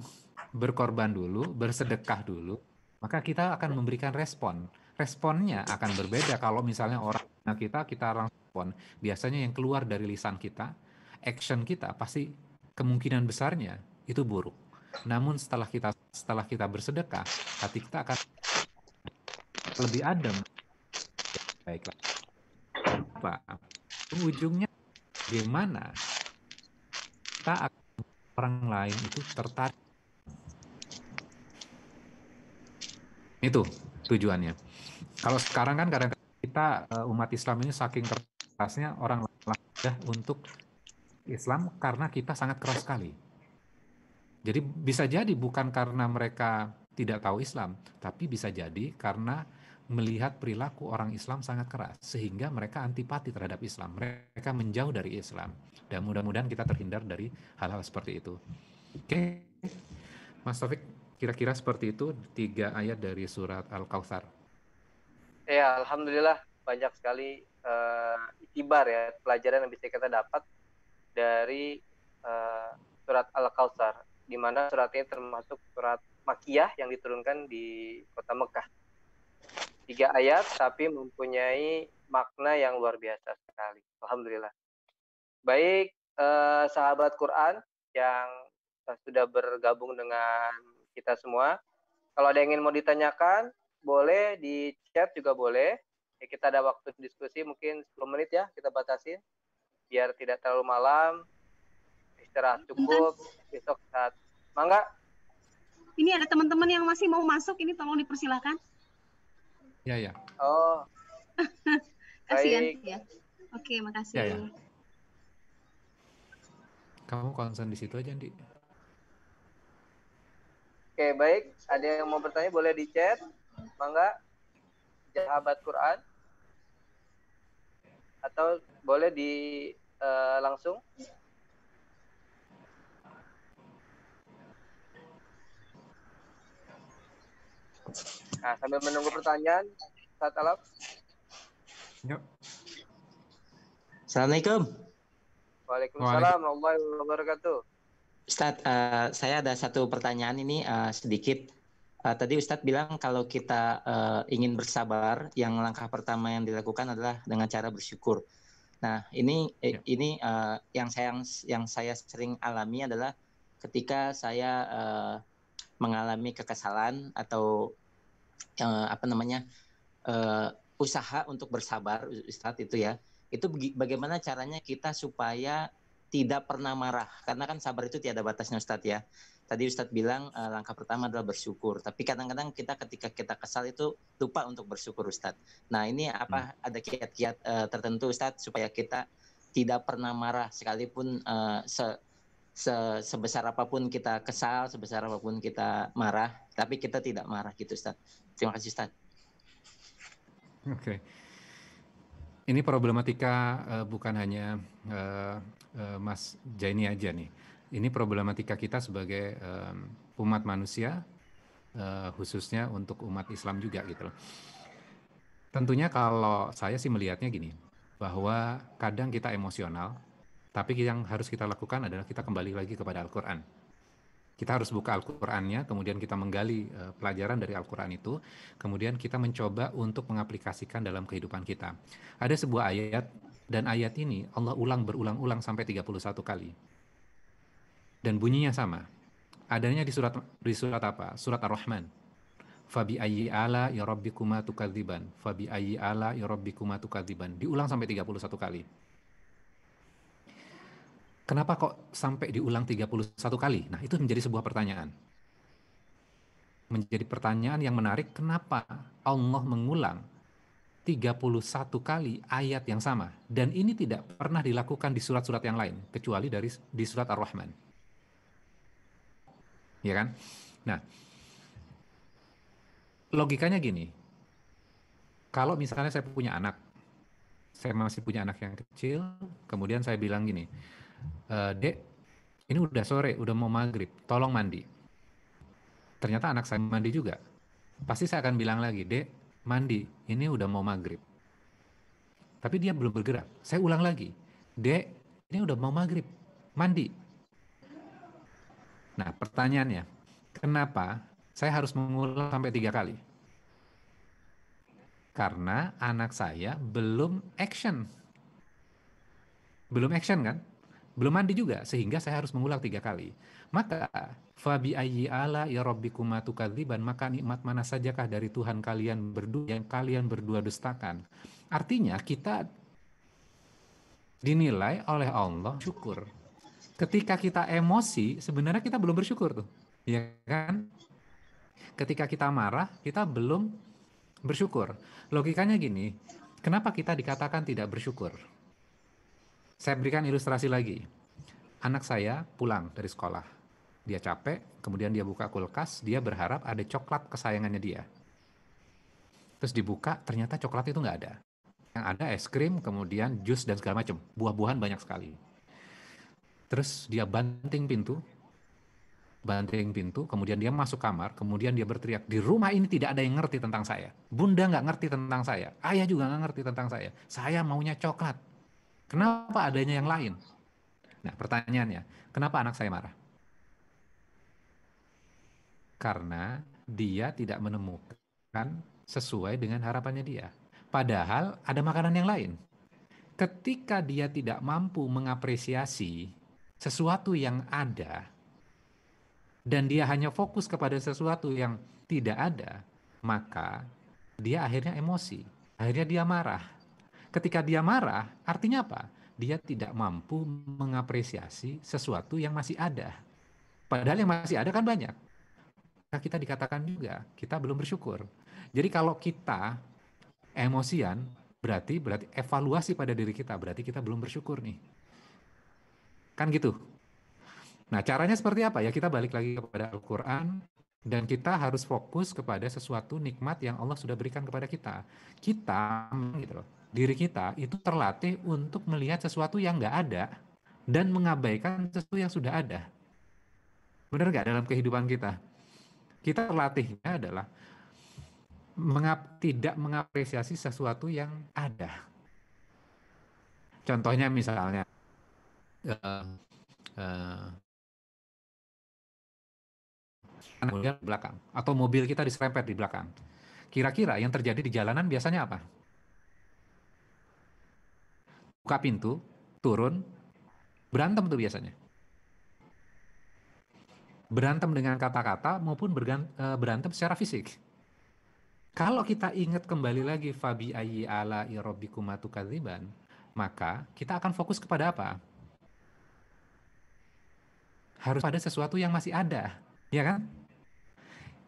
berkorban dulu, bersedekah dulu, maka kita akan memberikan respon. Responnya akan berbeda kalau misalnya orang kita, kita langsung biasanya yang keluar dari lisan kita, action kita pasti kemungkinan besarnya itu buruk. Namun setelah kita setelah kita bersedekah, hati kita akan lebih adem. Baiklah. Apa? Ujungnya gimana? Kita akan orang lain itu tertarik. Itu tujuannya. Kalau sekarang kan kadang kita eh, umat Islam ini saking kerasnya orang lain untuk Islam karena kita sangat keras sekali. Jadi bisa jadi bukan karena mereka tidak tahu Islam, tapi bisa jadi karena melihat perilaku orang Islam sangat keras sehingga mereka antipati terhadap Islam. Mereka menjauh dari Islam. Dan mudah-mudahan kita terhindar dari hal-hal seperti itu. Oke. Mas Taufik, kira-kira seperti itu tiga ayat dari surat Al-Kautsar. Ya, alhamdulillah banyak sekali uh, itibar ya pelajaran yang bisa kita dapat dari uh, surat Al-Kautsar di mana surat ini termasuk surat Makiyah yang diturunkan di kota Mekah. Tiga ayat tapi mempunyai makna yang luar biasa sekali. Alhamdulillah. Baik eh, sahabat Quran yang sudah bergabung dengan kita semua. Kalau ada yang ingin mau ditanyakan, boleh di chat juga boleh. Ya, kita ada waktu diskusi mungkin 10 menit ya kita batasin biar tidak terlalu malam istirahat cukup besok saat mangga ini ada teman-teman yang masih mau masuk ini tolong dipersilakan ya ya. Oh. Kasihan ya. Oke makasih. Ya, ya. kamu konsen di situ aja Andi oke baik. Ada yang mau bertanya boleh di chat. Mangga sahabat Quran. Atau boleh di uh, langsung Nah, sambil menunggu pertanyaan, saat Alaf. Yuk. Assalamualaikum. Waalaikumsalam warahmatullahi wabarakatuh. Ustadz, uh, saya ada satu pertanyaan ini uh, sedikit. Uh, tadi Ustadz bilang kalau kita uh, ingin bersabar, yang langkah pertama yang dilakukan adalah dengan cara bersyukur. Nah, ini ya. ini uh, yang saya yang saya sering alami adalah ketika saya uh, mengalami kekesalan atau uh, apa namanya uh, usaha untuk bersabar, Ustadz itu ya. Itu bagaimana caranya kita supaya tidak pernah marah? Karena kan sabar itu tiada batasnya, Ustadz ya. Tadi Ustadz bilang uh, langkah pertama adalah bersyukur, tapi kadang-kadang kita ketika kita kesal itu lupa untuk bersyukur Ustadz. Nah ini apa hmm. ada kiat-kiat uh, tertentu Ustadz supaya kita tidak pernah marah sekalipun uh, se, se sebesar apa pun kita kesal, sebesar apa pun kita marah, tapi kita tidak marah gitu Ustadz. Terima kasih Ustadz. Oke. Okay. Ini problematika uh, bukan hanya uh, uh, Mas Jaini aja nih ini problematika kita sebagai um, umat manusia, uh, khususnya untuk umat Islam juga gitu loh. Tentunya kalau saya sih melihatnya gini, bahwa kadang kita emosional, tapi yang harus kita lakukan adalah kita kembali lagi kepada Al-Quran. Kita harus buka Al-Qurannya, kemudian kita menggali uh, pelajaran dari Al-Quran itu, kemudian kita mencoba untuk mengaplikasikan dalam kehidupan kita. Ada sebuah ayat, dan ayat ini Allah ulang berulang-ulang sampai 31 kali dan bunyinya sama. Adanya di surat di surat apa? Surat Ar-Rahman. Fabi ayyi ala ya rabbikuma tukadziban. Fabi ayyi ala ya rabbikuma tukadziban. Diulang sampai 31 kali. Kenapa kok sampai diulang 31 kali? Nah, itu menjadi sebuah pertanyaan. Menjadi pertanyaan yang menarik, kenapa Allah mengulang 31 kali ayat yang sama? Dan ini tidak pernah dilakukan di surat-surat yang lain, kecuali dari di surat Ar-Rahman ya kan? Nah, logikanya gini, kalau misalnya saya punya anak, saya masih punya anak yang kecil, kemudian saya bilang gini, e, dek, ini udah sore, udah mau maghrib, tolong mandi. Ternyata anak saya mandi juga. Pasti saya akan bilang lagi, dek, mandi, ini udah mau maghrib. Tapi dia belum bergerak. Saya ulang lagi, dek, ini udah mau maghrib, mandi. Nah, pertanyaannya, kenapa saya harus mengulang sampai tiga kali? Karena anak saya belum action. Belum action kan? Belum mandi juga, sehingga saya harus mengulang tiga kali. Maka, fabi ayyi ala ya rabbikuma tukadziban, maka nikmat mana sajakah dari Tuhan kalian berdua yang kalian berdua dustakan. Artinya kita dinilai oleh Allah syukur. Ketika kita emosi, sebenarnya kita belum bersyukur tuh. Ya kan? Ketika kita marah, kita belum bersyukur. Logikanya gini, kenapa kita dikatakan tidak bersyukur? Saya berikan ilustrasi lagi. Anak saya pulang dari sekolah. Dia capek, kemudian dia buka kulkas, dia berharap ada coklat kesayangannya dia. Terus dibuka, ternyata coklat itu nggak ada. Yang ada es krim, kemudian jus dan segala macam. Buah-buahan banyak sekali. Terus dia banting pintu, banting pintu, kemudian dia masuk kamar, kemudian dia berteriak, di rumah ini tidak ada yang ngerti tentang saya. Bunda nggak ngerti tentang saya, ayah juga nggak ngerti tentang saya. Saya maunya coklat. Kenapa adanya yang lain? Nah, pertanyaannya, kenapa anak saya marah? Karena dia tidak menemukan sesuai dengan harapannya dia. Padahal ada makanan yang lain. Ketika dia tidak mampu mengapresiasi sesuatu yang ada, dan dia hanya fokus kepada sesuatu yang tidak ada, maka dia akhirnya emosi. Akhirnya dia marah Ketika dia marah, artinya apa? Dia tidak mampu mengapresiasi sesuatu yang masih ada. Padahal yang masih ada kan banyak. Maka kita dikatakan juga kita belum bersyukur. Jadi kalau kita emosian, berarti berarti evaluasi pada diri kita, berarti kita belum bersyukur nih. Kan gitu. Nah, caranya seperti apa? Ya kita balik lagi kepada Al-Qur'an dan kita harus fokus kepada sesuatu nikmat yang Allah sudah berikan kepada kita. Kita gitu loh diri kita itu terlatih untuk melihat sesuatu yang nggak ada dan mengabaikan sesuatu yang sudah ada. Benar nggak dalam kehidupan kita? Kita terlatihnya adalah mengap, tidak mengapresiasi sesuatu yang ada. Contohnya misalnya, uh, uh, belakang atau mobil kita diserempet di belakang. Kira-kira yang terjadi di jalanan biasanya apa? Buka pintu, turun, berantem tuh biasanya. Berantem dengan kata-kata maupun e, berantem secara fisik. Kalau kita ingat kembali lagi fabi ayyi ala irobbikumatu kadziban, maka kita akan fokus kepada apa? Harus pada sesuatu yang masih ada, ya kan?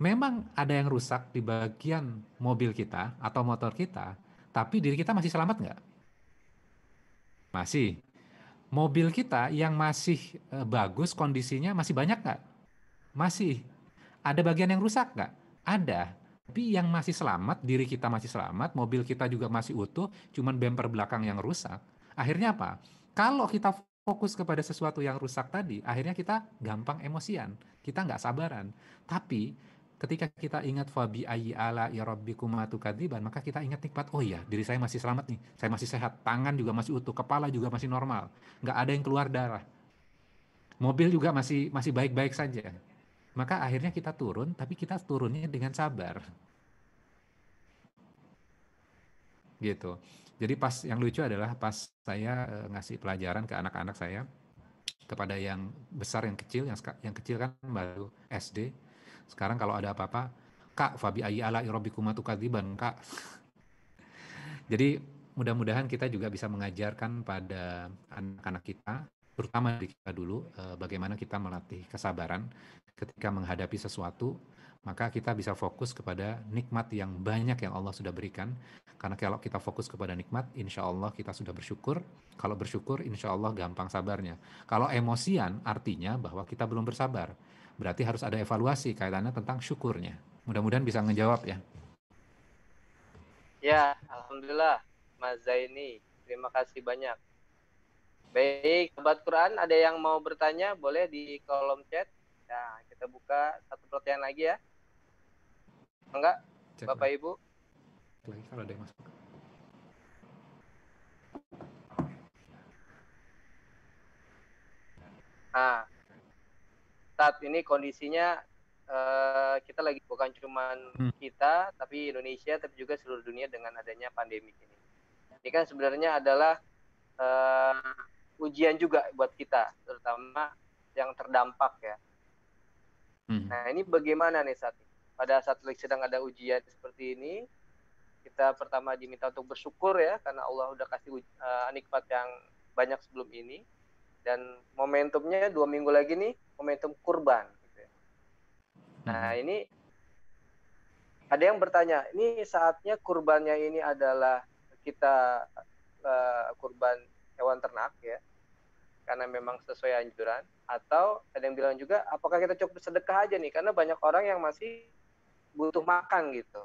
Memang ada yang rusak di bagian mobil kita atau motor kita, tapi diri kita masih selamat nggak? Masih. Mobil kita yang masih uh, bagus kondisinya masih banyak nggak? Masih. Ada bagian yang rusak nggak? Ada. Tapi yang masih selamat, diri kita masih selamat, mobil kita juga masih utuh, cuman bumper belakang yang rusak. Akhirnya apa? Kalau kita fokus kepada sesuatu yang rusak tadi, akhirnya kita gampang emosian, kita nggak sabaran. Tapi ketika kita ingat fabi ayyi ala ya rabbikum kadiban maka kita ingat nikmat oh iya diri saya masih selamat nih. Saya masih sehat. Tangan juga masih utuh. Kepala juga masih normal. Nggak ada yang keluar darah. Mobil juga masih masih baik-baik saja. Maka akhirnya kita turun tapi kita turunnya dengan sabar. Gitu. Jadi pas yang lucu adalah pas saya e, ngasih pelajaran ke anak-anak saya kepada yang besar yang kecil yang yang kecil kan baru SD sekarang kalau ada apa-apa, Kak, Fabi ayi ala irobikuma kadiban, Kak. Jadi mudah-mudahan kita juga bisa mengajarkan pada anak-anak kita, terutama di kita dulu, eh, bagaimana kita melatih kesabaran ketika menghadapi sesuatu, maka kita bisa fokus kepada nikmat yang banyak yang Allah sudah berikan. Karena kalau kita fokus kepada nikmat, insya Allah kita sudah bersyukur. Kalau bersyukur, insya Allah gampang sabarnya. Kalau emosian, artinya bahwa kita belum bersabar. Berarti harus ada evaluasi kaitannya tentang syukurnya. Mudah-mudahan bisa ngejawab ya. Ya, Alhamdulillah Mas Zaini. Terima kasih banyak. Baik, sahabat Quran, ada yang mau bertanya? Boleh di kolom chat. Nah, kita buka satu pertanyaan lagi ya. Enggak? Cek Bapak lagi. Ibu? Lagi kalau ada yang masuk. Nah, saat ini kondisinya uh, kita lagi bukan cuma Hmm. kita tapi Indonesia tapi juga seluruh dunia dengan adanya pandemi ini. Ini kan sebenarnya adalah uh, ujian juga buat kita, terutama yang terdampak ya. Hmm. Nah ini bagaimana nih saat ini? Pada saat sedang ada ujian seperti ini, kita pertama diminta untuk bersyukur ya karena Allah udah kasih uh, nikmat yang banyak sebelum ini dan momentumnya dua minggu lagi nih momentum kurban. Gitu. Nah ini ada yang bertanya, ini saatnya kurbannya ini adalah kita uh, kurban hewan ternak ya, karena memang sesuai anjuran, atau ada yang bilang juga, apakah kita cukup sedekah aja nih, karena banyak orang yang masih butuh makan gitu,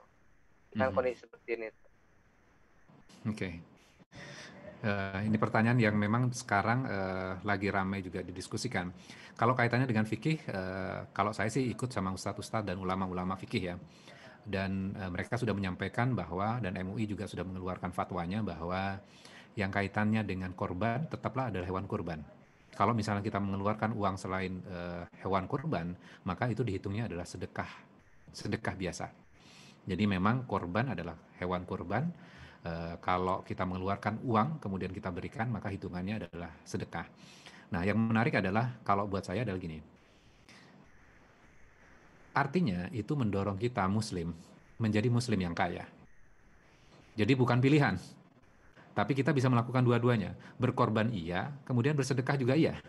dengan Mhm. kondisi seperti ini. Oke. Eh, ini pertanyaan yang memang sekarang eh, lagi ramai juga didiskusikan. Kalau kaitannya dengan fikih, eh, kalau saya sih ikut sama ustadz-ustadz dan ulama-ulama fikih ya. Dan eh, mereka sudah menyampaikan bahwa dan MUI juga sudah mengeluarkan fatwanya bahwa yang kaitannya dengan korban tetaplah adalah hewan kurban. Kalau misalnya kita mengeluarkan uang selain eh, hewan kurban, maka itu dihitungnya adalah sedekah, sedekah biasa. Jadi memang korban adalah hewan kurban. Eh, kalau kita mengeluarkan uang kemudian kita berikan maka hitungannya adalah sedekah. Nah, yang menarik adalah kalau buat saya adalah gini. Artinya itu mendorong kita muslim menjadi muslim yang kaya. Jadi bukan pilihan. Tapi kita bisa melakukan dua-duanya. Berkorban iya, kemudian bersedekah juga iya.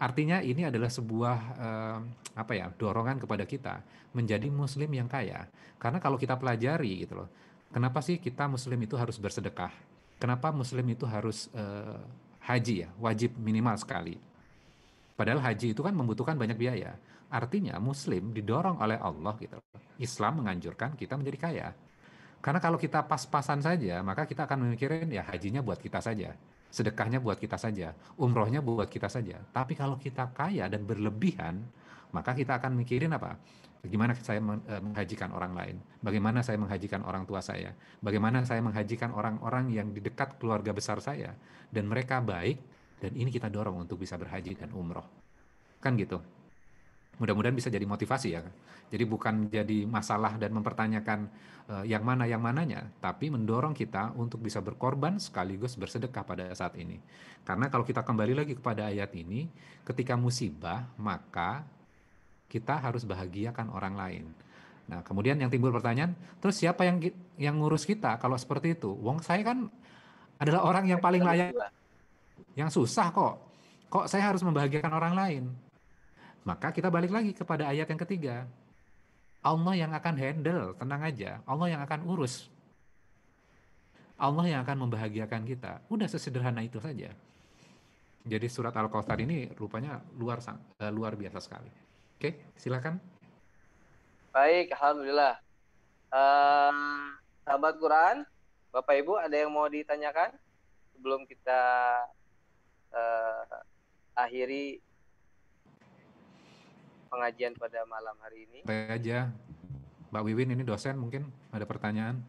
Artinya ini adalah sebuah eh, apa ya, dorongan kepada kita menjadi muslim yang kaya. Karena kalau kita pelajari gitu loh, kenapa sih kita muslim itu harus bersedekah? Kenapa muslim itu harus eh, haji ya, wajib minimal sekali. Padahal haji itu kan membutuhkan banyak biaya. Artinya muslim didorong oleh Allah gitu. Islam menganjurkan kita menjadi kaya. Karena kalau kita pas-pasan saja, maka kita akan memikirin ya hajinya buat kita saja. Sedekahnya buat kita saja, umrohnya buat kita saja. Tapi kalau kita kaya dan berlebihan, maka kita akan mikirin apa? Bagaimana saya eh, menghajikan orang lain? Bagaimana saya menghajikan orang tua saya? Bagaimana saya menghajikan orang-orang yang di dekat keluarga besar saya? Dan mereka baik, dan ini kita dorong untuk bisa berhaji dan umroh. Kan gitu. Mudah-mudahan bisa jadi motivasi ya. Jadi bukan jadi masalah dan mempertanyakan eh, yang mana yang mananya, tapi mendorong kita untuk bisa berkorban sekaligus bersedekah pada saat ini. Karena kalau kita kembali lagi kepada ayat ini, ketika musibah maka kita harus bahagiakan orang lain. Nah, kemudian yang timbul pertanyaan, terus siapa yang yang ngurus kita kalau seperti itu? Wong saya kan adalah orang yang paling layak, yang susah kok. Kok saya harus membahagiakan orang lain? Maka kita balik lagi kepada ayat yang ketiga. Allah yang akan handle, tenang aja. Allah yang akan urus. Allah yang akan membahagiakan kita. Udah sesederhana itu saja. Jadi surat Al-Kautsar ini rupanya luar eh, luar biasa sekali. Oke, silakan. Baik, alhamdulillah. Eh, sahabat Quran, Bapak Ibu ada yang mau ditanyakan sebelum kita eh, akhiri pengajian pada malam hari ini. Santai aja. Mbak Wiwin ini dosen mungkin ada pertanyaan.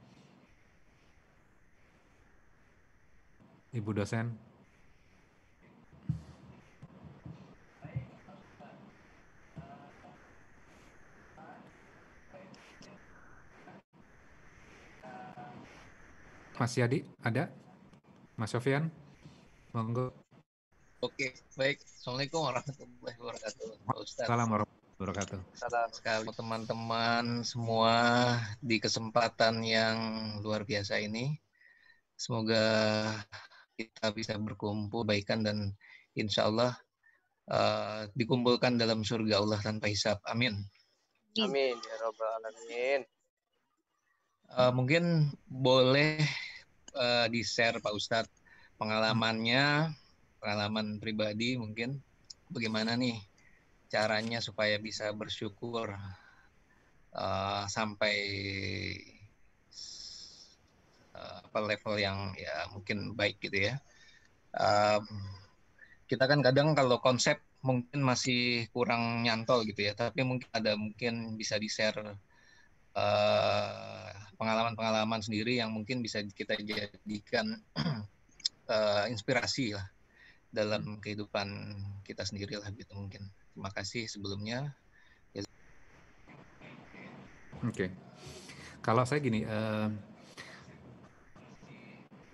Ibu dosen. Mas Yadi ada? Mas Sofian? Monggo. Oke, baik. Assalamualaikum warahmatullahi wabarakatuh. Assalamualaikum warahmatullahi wabarakatuh. Salam. sekali teman-teman semua di kesempatan yang luar biasa ini. Semoga kita bisa berkumpul baikan dan insya Allah eh, dikumpulkan dalam surga Allah tanpa hisap. Amin. Amin ya robbal alamin. Eh, mungkin boleh eh, di-share Pak Ustadz pengalamannya, pengalaman pribadi mungkin bagaimana nih caranya supaya bisa bersyukur eh, sampai apa level yang ya mungkin baik gitu ya. Em, kita kan kadang kalau konsep mungkin masih kurang nyantol gitu ya, tapi mungkin ada mungkin bisa di-share eh, pengalaman-pengalaman sendiri yang mungkin bisa kita jadikan eh, inspirasi lah dalam kehidupan kita sendiri lah gitu mungkin. Terima kasih sebelumnya. Oke. Kalau saya gini, eh,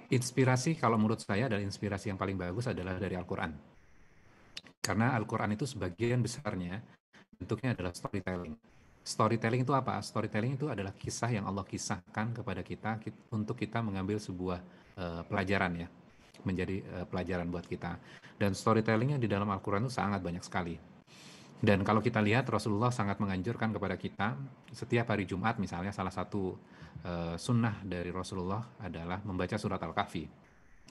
inspirasi kalau menurut saya adalah inspirasi yang paling bagus adalah dari Al-Quran. Karena Al-Quran itu sebagian besarnya bentuknya adalah storytelling. Storytelling itu apa? Storytelling itu adalah kisah yang Allah kisahkan kepada kita untuk kita mengambil sebuah uh, pelajaran ya, menjadi uh, pelajaran buat kita. Dan storytellingnya di dalam Al-Quran itu sangat banyak sekali. Dan kalau kita lihat Rasulullah sangat menganjurkan kepada kita setiap hari Jumat misalnya salah satu uh, sunnah dari Rasulullah adalah membaca surat Al-Kahfi,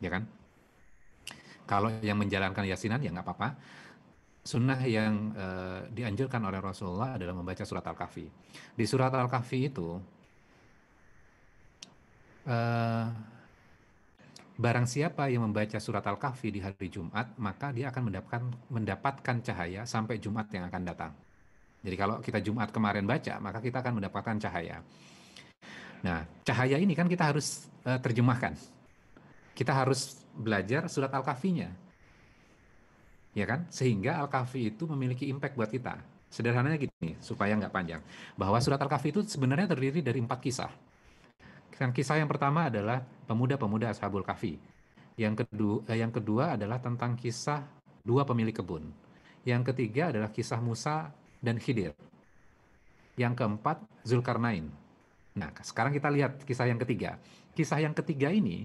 ya kan? Kalau yang menjalankan yasinan ya nggak apa-apa. Sunnah yang uh, dianjurkan oleh Rasulullah adalah membaca surat Al-Kahfi. Di surat Al-Kahfi itu uh, Barang siapa yang membaca surat Al-Kahfi di hari Jumat, maka dia akan mendapatkan mendapatkan cahaya sampai Jumat yang akan datang. Jadi kalau kita Jumat kemarin baca, maka kita akan mendapatkan cahaya. Nah, cahaya ini kan kita harus uh, terjemahkan. Kita harus belajar surat Al-Kahfinya. Ya kan? Sehingga Al-Kahfi itu memiliki impact buat kita. Sederhananya gini, supaya nggak panjang. Bahwa surat Al-Kahfi itu sebenarnya terdiri dari empat kisah. Yang kisah yang pertama adalah pemuda-pemuda Ashabul Kahfi. Yang kedua, eh, yang kedua adalah tentang kisah dua pemilik kebun. Yang ketiga adalah kisah Musa dan Khidir. Yang keempat Zulkarnain. Nah, sekarang kita lihat kisah yang ketiga. Kisah yang ketiga ini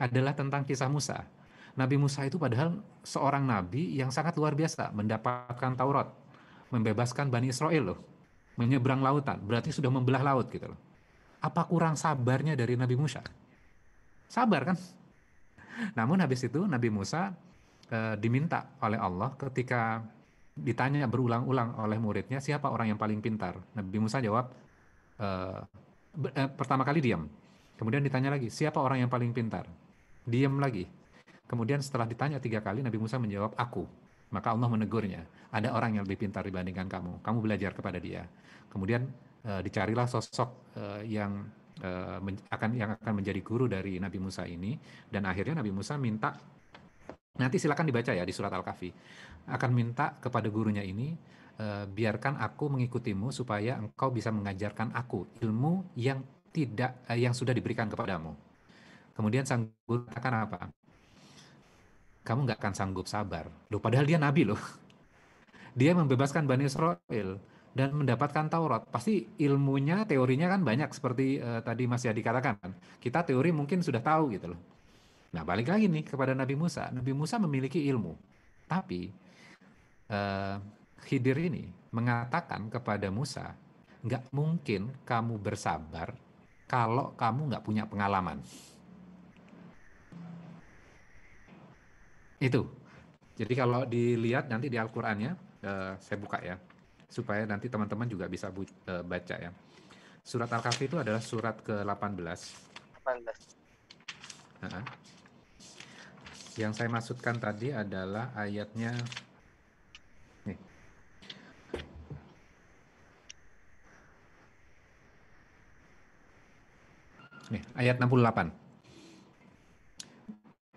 adalah tentang kisah Musa. Nabi Musa itu padahal seorang nabi yang sangat luar biasa, mendapatkan Taurat, membebaskan Bani Israel loh, menyeberang lautan, berarti sudah membelah laut gitu loh. Apa kurang sabarnya dari Nabi Musa? Sabar kan? Namun habis itu Nabi Musa e, diminta oleh Allah ketika ditanya berulang-ulang oleh muridnya siapa orang yang paling pintar. Nabi Musa jawab e, e, pertama kali diam. Kemudian ditanya lagi siapa orang yang paling pintar. Diam lagi. Kemudian setelah ditanya tiga kali Nabi Musa menjawab aku. Maka Allah menegurnya. Ada orang yang lebih pintar dibandingkan kamu. Kamu belajar kepada dia. Kemudian uh, dicarilah sosok uh, yang uh, akan yang akan menjadi guru dari Nabi Musa ini dan akhirnya Nabi Musa minta nanti silakan dibaca ya di surat Al-Kahfi akan minta kepada gurunya ini uh, biarkan aku mengikutimu supaya engkau bisa mengajarkan aku ilmu yang tidak yang sudah diberikan kepadamu. Kemudian sang guru katakan apa? Kamu nggak akan sanggup sabar. Loh, padahal dia nabi loh. Dia membebaskan Bani Israel dan mendapatkan Taurat. Pasti ilmunya, teorinya kan banyak seperti uh, tadi Mas Yadi katakan. Kita teori mungkin sudah tahu gitu loh. Nah balik lagi nih kepada Nabi Musa. Nabi Musa memiliki ilmu. Tapi uh, Khidir ini mengatakan kepada Musa, nggak mungkin kamu bersabar kalau kamu nggak punya pengalaman. Itu. Jadi kalau dilihat nanti di Al-Qur'annya, uh, saya buka ya supaya nanti teman-teman juga bisa uh, baca ya. Surat Al-Kahfi itu adalah surat ke-18. 18. Nah, yang saya maksudkan tadi adalah ayatnya nih. Nih, ayat 68.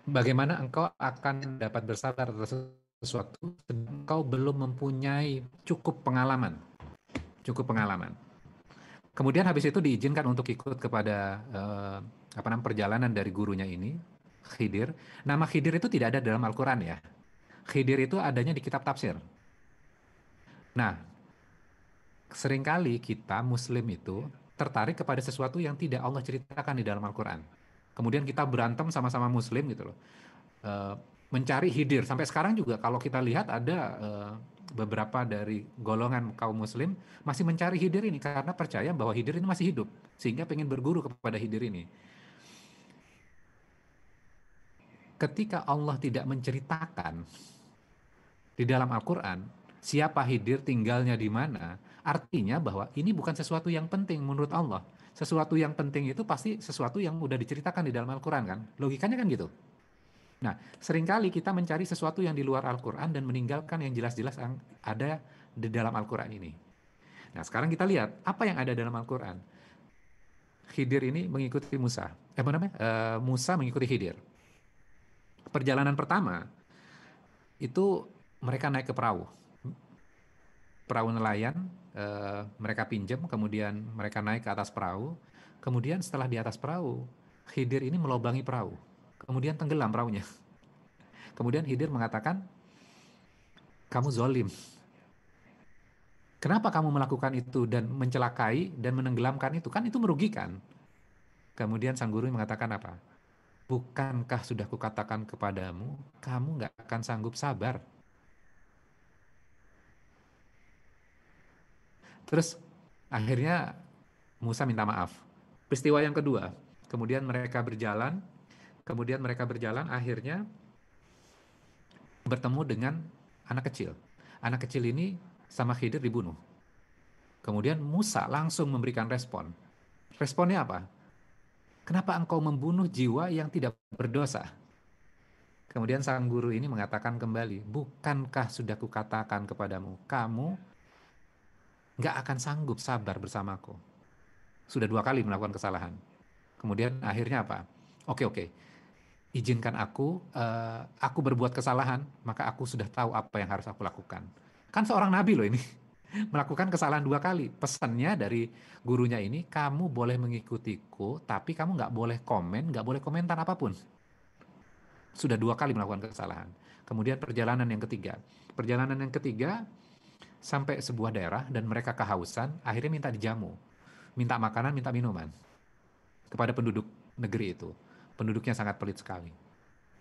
Bagaimana engkau akan dapat bersabar atas sesuatu engkau belum mempunyai cukup pengalaman. Cukup pengalaman. Kemudian habis itu diizinkan untuk ikut kepada uh, apa namanya perjalanan dari gurunya ini, Khidir. Nama Khidir itu tidak ada dalam Al-Qur'an ya. Khidir itu adanya di kitab tafsir. Nah, sering kali kita muslim itu tertarik kepada sesuatu yang tidak Allah ceritakan di dalam Al-Qur'an. Kemudian kita berantem sama-sama muslim gitu loh. Uh, mencari hidir. Sampai sekarang juga kalau kita lihat ada uh, beberapa dari golongan kaum muslim masih mencari hidir ini karena percaya bahwa hidir ini masih hidup sehingga pengen berguru kepada hidir ini. Ketika Allah tidak menceritakan di dalam Al-Qur'an siapa hidir tinggalnya di mana, artinya bahwa ini bukan sesuatu yang penting menurut Allah. Sesuatu yang penting itu pasti sesuatu yang udah diceritakan di dalam Al-Qur'an kan? Logikanya kan gitu. Nah, sering kali kita mencari sesuatu yang di luar Al-Quran dan meninggalkan yang jelas-jelas ada di dalam Al-Quran ini. Nah, sekarang kita lihat apa yang ada dalam Al-Quran. Khidir ini mengikuti Musa. Eh, apa namanya? Uh, Musa mengikuti Khidir. Perjalanan pertama itu mereka naik ke perahu. Perahu nelayan uh, mereka pinjam, kemudian mereka naik ke atas perahu. Kemudian setelah di atas perahu, Khidir ini melobangi perahu. Kemudian tenggelam perahunya. Kemudian Khidir mengatakan, kamu zolim. Kenapa kamu melakukan itu dan mencelakai dan menenggelamkan itu? Kan itu merugikan. Kemudian sang guru mengatakan apa? Bukankah sudah kukatakan kepadamu, kamu nggak akan sanggup sabar. Terus akhirnya Musa minta maaf. Peristiwa yang kedua, kemudian mereka berjalan, kemudian mereka berjalan, akhirnya bertemu dengan anak kecil. Anak kecil ini sama Khidir dibunuh. Kemudian Musa langsung memberikan respon. Responnya apa? Kenapa engkau membunuh jiwa yang tidak berdosa? Kemudian sang guru ini mengatakan kembali, bukankah sudah kukatakan kepadamu, kamu nggak akan sanggup sabar bersamaku. Sudah dua kali melakukan kesalahan. Kemudian akhirnya apa? Oke oke, izinkan aku, uh, aku berbuat kesalahan, maka aku sudah tahu apa yang harus aku lakukan. Kan seorang nabi loh ini melakukan kesalahan dua kali. Pesannya dari gurunya ini, kamu boleh mengikutiku, tapi kamu nggak boleh komen, nggak boleh komentar apa pun. Sudah dua kali melakukan kesalahan. Kemudian perjalanan yang ketiga. Perjalanan yang ketiga, sampai sebuah daerah dan mereka kehausan, akhirnya minta dijamu. Minta makanan, minta minuman. Kepada penduduk negeri itu. Penduduknya sangat pelit sekali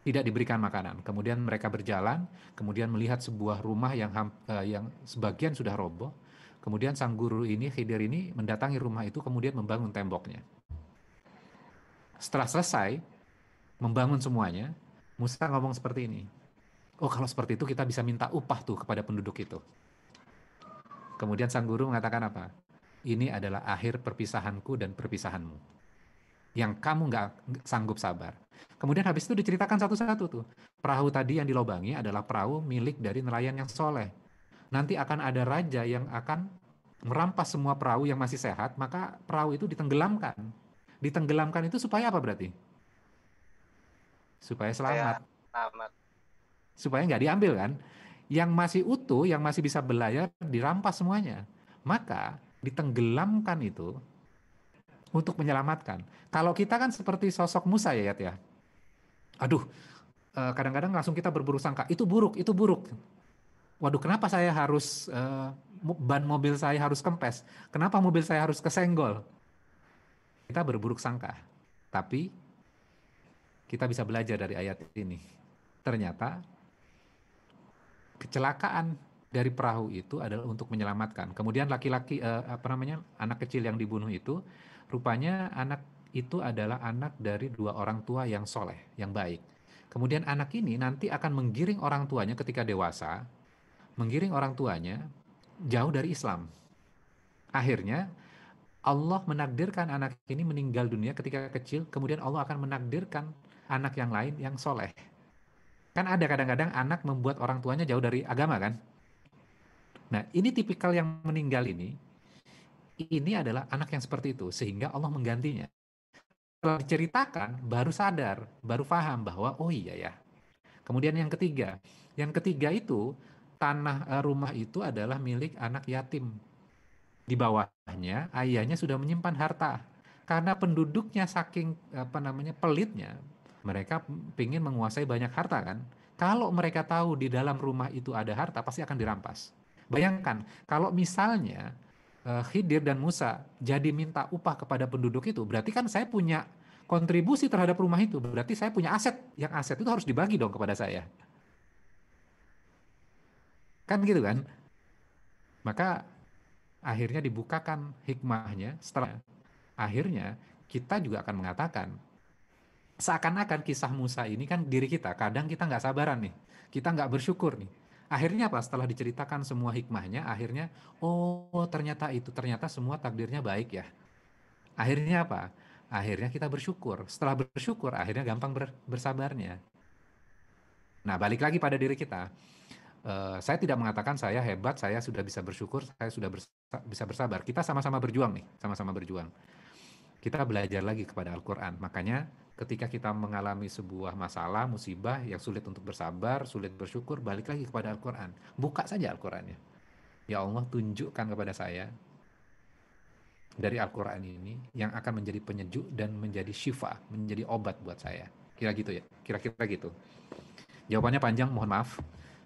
tidak diberikan makanan. Kemudian mereka berjalan, kemudian melihat sebuah rumah yang uh, yang sebagian sudah roboh. Kemudian sang guru ini, Khidir ini mendatangi rumah itu kemudian membangun temboknya. Setelah selesai membangun semuanya, Musa ngomong seperti ini. Oh kalau seperti itu kita bisa minta upah tuh kepada penduduk itu. Kemudian sang guru mengatakan apa? Ini adalah akhir perpisahanku dan perpisahanmu. Yang kamu nggak sanggup sabar Kemudian habis itu diceritakan satu-satu tuh. Perahu tadi yang dilobangi adalah perahu milik dari nelayan yang soleh. Nanti akan ada raja yang akan merampas semua perahu yang masih sehat, maka perahu itu ditenggelamkan. Ditenggelamkan itu supaya apa berarti? Supaya selamat. Selamat. Supaya nggak diambil kan? Yang masih utuh, yang masih bisa belayar, dirampas semuanya. Maka ditenggelamkan itu untuk menyelamatkan. Kalau kita kan seperti sosok Musa ya, ya. Aduh, eh, kadang-kadang langsung kita berburu sangka, itu buruk, itu buruk. Waduh, kenapa saya harus uh, ban mobil saya harus kempes? Kenapa mobil saya harus kesenggol? Kita berburuk sangka. Tapi kita bisa belajar dari ayat ini. Ternyata kecelakaan dari perahu itu adalah untuk menyelamatkan. Kemudian laki-laki uh, apa namanya anak kecil yang dibunuh itu Rupanya anak itu adalah anak dari dua orang tua yang soleh, yang baik. Kemudian anak ini nanti akan menggiring orang tuanya ketika dewasa, menggiring orang tuanya jauh dari Islam. Akhirnya Allah menakdirkan anak ini meninggal dunia ketika kecil, kemudian Allah akan menakdirkan anak yang lain yang soleh. Kan ada kadang-kadang anak membuat orang tuanya jauh dari agama kan? Nah ini tipikal yang meninggal ini, ini adalah anak yang seperti itu sehingga Allah menggantinya. Setelah diceritakan baru sadar, baru paham bahwa oh iya ya. Kemudian yang ketiga, yang ketiga itu tanah eh, rumah itu adalah milik anak yatim. Di bawahnya ayahnya sudah menyimpan harta. Karena penduduknya saking apa namanya pelitnya, mereka ingin menguasai banyak harta kan. Kalau mereka tahu di dalam rumah itu ada harta, pasti akan dirampas. Bayangkan, kalau misalnya uh, Khidir dan Musa jadi minta upah kepada penduduk itu, berarti kan saya punya kontribusi terhadap rumah itu. Berarti saya punya aset. Yang aset itu harus dibagi dong kepada saya. Kan gitu kan? Maka akhirnya dibukakan hikmahnya setelah akhirnya kita juga akan mengatakan seakan-akan kisah Musa ini kan diri kita kadang kita nggak sabaran nih kita nggak bersyukur nih Akhirnya apa? Setelah diceritakan semua hikmahnya, akhirnya oh ternyata itu ternyata semua takdirnya baik ya. Akhirnya apa? Akhirnya kita bersyukur. Setelah bersyukur, akhirnya gampang ber, bersabarnya. Nah, balik lagi pada diri kita. Uh, saya tidak mengatakan saya hebat, saya sudah bisa bersyukur, saya sudah bersa bisa bersabar. Kita sama-sama berjuang nih, sama-sama berjuang. Kita belajar lagi kepada Al-Quran. Makanya ketika kita mengalami sebuah masalah, musibah yang sulit untuk bersabar, sulit bersyukur, balik lagi kepada Al-Quran. Buka saja Al-Qurannya. Ya Allah, tunjukkan kepada saya dari Al-Quran ini yang akan menjadi penyejuk dan menjadi syifa, menjadi obat buat saya. Kira gitu ya, kira-kira gitu. Jawabannya panjang, mohon maaf.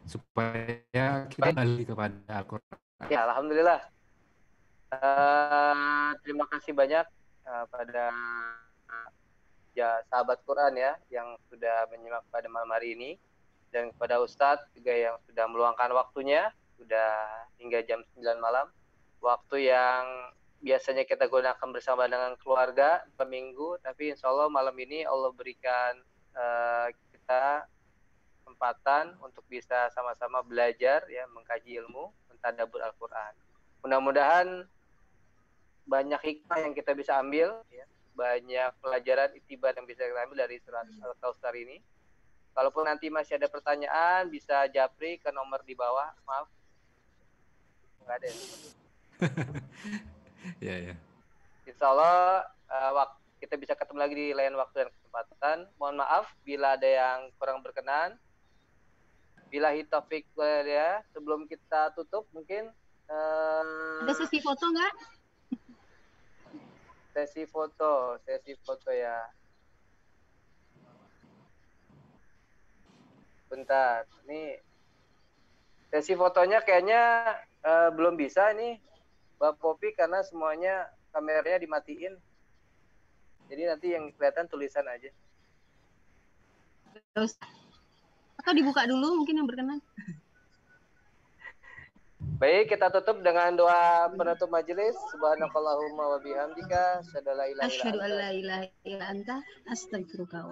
Supaya kita kembali kepada Al-Quran. Ya, Alhamdulillah. Uh, terima kasih banyak uh, pada ya sahabat Quran ya yang sudah menyimak pada malam hari ini. Dan kepada Ustadz juga yang sudah meluangkan waktunya sudah hingga jam 9 malam. Waktu yang biasanya kita gunakan bersama dengan keluarga per minggu. Tapi insya Allah malam ini Allah berikan uh, kita kesempatan untuk bisa sama-sama belajar ya mengkaji ilmu mentadabur Al-Quran. Mudah-mudahan banyak hikmah yang kita bisa ambil ya banyak pelajaran itibar yang bisa kita ambil dari surat Al-Kausar ini. Kalaupun nanti masih ada pertanyaan, bisa japri ke nomor di bawah. Maaf. Enggak ada. ya, ya. Insya Allah uh, kita bisa ketemu lagi di lain waktu dan kesempatan. Mohon maaf bila ada yang kurang berkenan. Bila hitopik ya, sebelum kita tutup mungkin uh, ada sesi foto nggak? Sesi foto, sesi foto ya. Bentar, nih sesi fotonya kayaknya uh, belum bisa nih, Mbak Popi karena semuanya kameranya dimatiin. Jadi nanti yang kelihatan tulisan aja. Atau dibuka dulu mungkin yang berkenan. Baik, kita tutup dengan doa penutup majelis. Subhanakallahumma wa bihamdika, asyhadu an la ilaha illa anta, astaghfiruka